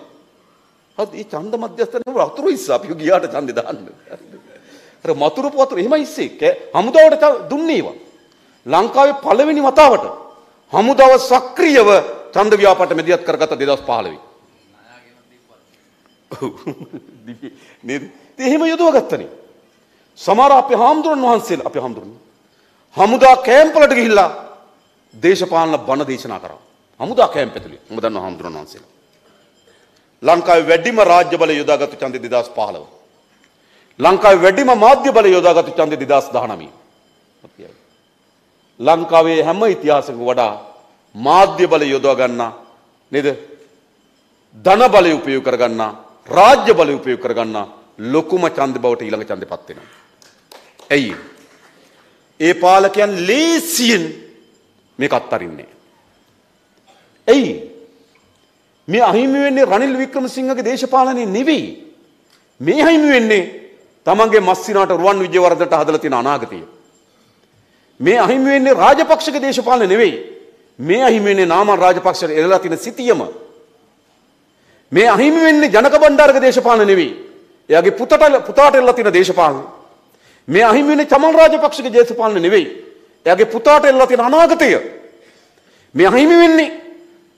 හත් ඒ චන්ද මධ්‍යස්ථන වතුර ඉස්සා අපි ගියාට ඡන්දෙ දාන්න. අර මතුරපු වතුර එහෙම ඉස්සේ හමුදාවට දුන්නේ ඒවා. ලංකාවේ පළවෙනි වතාවට හමුදාව සක්‍රියව ඡන්ද ව්‍යාපාරට මෙදියත් කරගත්ත 2015. නේද? එහෙම යොදවගත්තනේ. සමහර අපේ හාමුදුරන් වහන්සේලා අපේ හාමුදුරන් හමුදා කැම්පලට ගිහිල්ලා දේශපාලන බණ දේශනා කරා. හමුදා කැම්ප් ඇතුලේ. මම දන්නවා හාමුදුරන් වහන්සේලා. ලංකාවේ වැඩිම රාජ්‍ය බලය යොදාගත්තු ඡන්දය 2015. ලංකාවේ වැඩිම මාධ්‍ය බලය යොදාගත්තු ඡන්දය 2019. ලංකාවේ හැම ඉතිහාසයකම වඩා මාධ්‍ය බලය යොදවා ගන්නා නේද? ධන බලය උපයෝග කර ගන්නා රාජ්‍ය බලය උපයෝග කරගන්නා ලොකුම ඡන්ද බවට ඊළඟ ඡන්දෙපත් වෙනවා. ඇයි? ඒ පාලකයන් ලේසියෙන් මේක අත්හරින්නේ. ඇයි? මේ අහිමි වෙන්නේ රනිල් වික්‍රමසිංහගේ දේශපාලනේ නෙවෙයි. මේ අහිමි වෙන්නේ තමන්ගේ මස්සිනාට රුවන් විජේවර්ධනට හදලා තියෙන අනාගතය. මේ අහිමි වෙන්නේ රාජපක්ෂගේ දේශපාලන නෙවෙයි. මේ අහිමි වෙන්නේ නාමල් රාජපක්ෂට එළලා තියෙන සිටියම මේ අහිමි වෙන්නේ ජනක බණ්ඩාරගේ දේශපාලන නෙවෙයි. එයාගේ පුතට පුතාට එල්ලලා තියෙන දේශපාලන. මේ අහිමි වෙන්නේ චමල් රාජපක්ෂගේ දේශපාලන නෙවෙයි. එයාගේ පුතාට එල්ලලා තියෙන අනාගතය. මේ අහිමි වෙන්නේ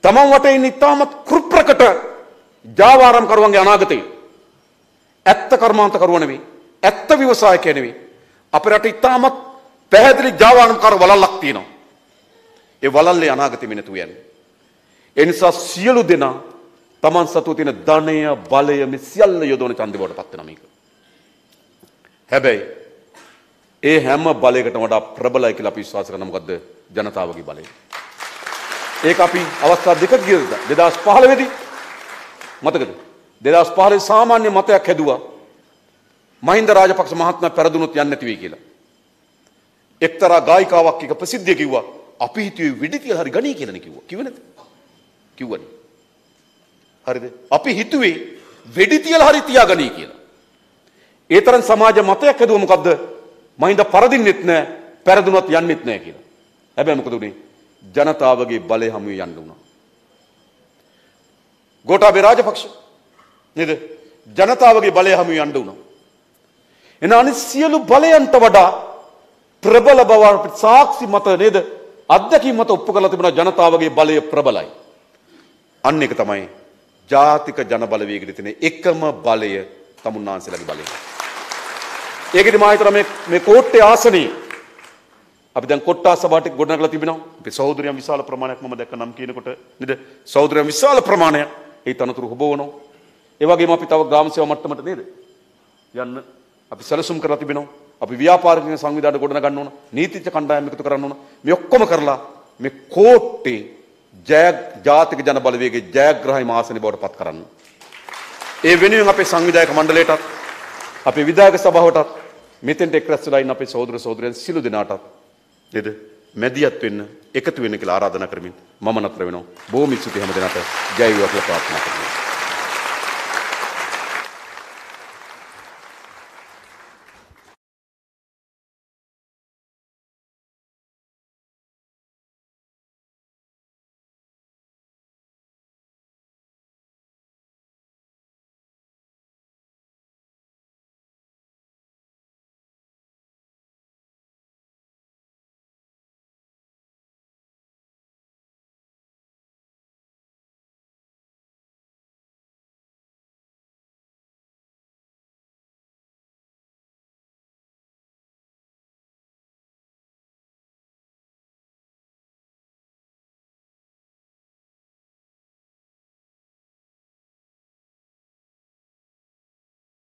තමන් වටේ ඉන්න ඉතාමත් කෘප්‍රකට ජාවාරම් කරුවන්ගේ අනාගතය. ඇත්ත කර්මාන්ත කරුව නෙවෙයි. ඇත්ත ව්‍යවසායකය නෙවෙයි. අපේ රට ඉතාමත් පැහැදිලි ජාවාරම් කර වලල්ලක් තියෙනවා. ඒ වලල්ලේ අනාගතෙ මිනතු යන්නේ. ඒ නිසා සියලු දෙනා තමන් සතු තියෙන ධනය බලය මේ සියල්ල යොදවන ඡන්දේ බවට පත් වෙනවා මේක. හැබැයි ඒ හැම බලයකටම වඩා ප්‍රබලයි කියලා අපි විශ්වාස කරන මොකද්ද ජනතාවගේ බලය. ඒක අපි අවස්ථා දෙකක් ගියද 2015 දී මතකද 2015 සාමාන්‍ය මතයක් හැදුවා මහින්ද රාජපක්ෂ මහත්මයා පෙරදුනොත් යන්නේ නැති වෙයි කියලා. එක්තරා ගායිකාවක් එක ප්‍රසිද්ධිය කිව්වා අපි හිතුවේ වෙඩි තියලා හරි ගණී කියලානේ කිව්වා. කිව්වේ නැද්ද? කිව්වනේ. හරිද? අපි හිතුවේ වෙඩි තියලා හරි තියාගනී කියලා. ඒ තරම් සමාජ මතයක් හැදුවා මොකද්ද? මහින්ද පරදින්නෙත් නැහැ, පෙරදුනොත් යන්නෙත් නැහැ කියලා. හැබැයි මොකද උනේ? ජනතාවගේ බලය හමුවේ යන්න උනා. ගෝඨාභය රාජපක්ෂ නේද? ජනතාවගේ බලය හමුවේ යන්න උනා. එන අනිත් සියලු බලයන්ට වඩා ප්‍රබල බව සාක්ෂි මත නේද? අත්දැකීම් මත ඔප්පු කරලා තිබුණා ජනතාවගේ බලය ප්‍රබලයි. අන්න එක තමයි ජාතික ජන බලවේගයට තියෙන එකම බලය තමුන්නාන්සේලාගේ බලය. ඒකෙදි මා හිතනවා මේ මේ කෝට්ටේ ආසනයේ අපි දැන් කොට්ටා සභාවට ගොඩනගලා තිබෙනවා. අපේ සහෝදරයන් විශාල ප්‍රමාණයක් මම දැක්ක නම් කියනකොට නේද? සහෝදරයන් විශාල ප්‍රමාණයක් ඒ තනතුරු හොබවනවා. ඒ වගේම අපි තව ග්‍රාම සේවා මට්ටමට නේද? යන්න අපි සැලසුම් කරලා තිබෙනවා. අපි ව්‍යාපාරික සංවිධාන ගොඩනගන්න ඕන. නීතිඥ කණ්ඩායම් එකතු කරන්න ඕන. මේ ඔක්කොම කරලා මේ කෝට්ටේ ජය ජාතික ජන බලවේගයේ ජයග්‍රහයි මාසනේ බවට පත් කරන්න. ඒ වෙනුවෙන් අපේ සංවිධායක මණ්ඩලයටත් අපේ විධායක සභාවටත් මෙතෙන්ට එක් රැස් වෙලා ඉන්න අපේ සහෝදර සහෝදරයන් සිළු දෙනාටත් නේද මැදිහත් වෙන්න එකතු වෙන්න කියලා ආරාධනා කරමින් මම නතර වෙනවා. බොහොම ස්තුතියි හැම දෙනාට ජය වේවා කියලා ප්‍රාර්ථනා කරනවා.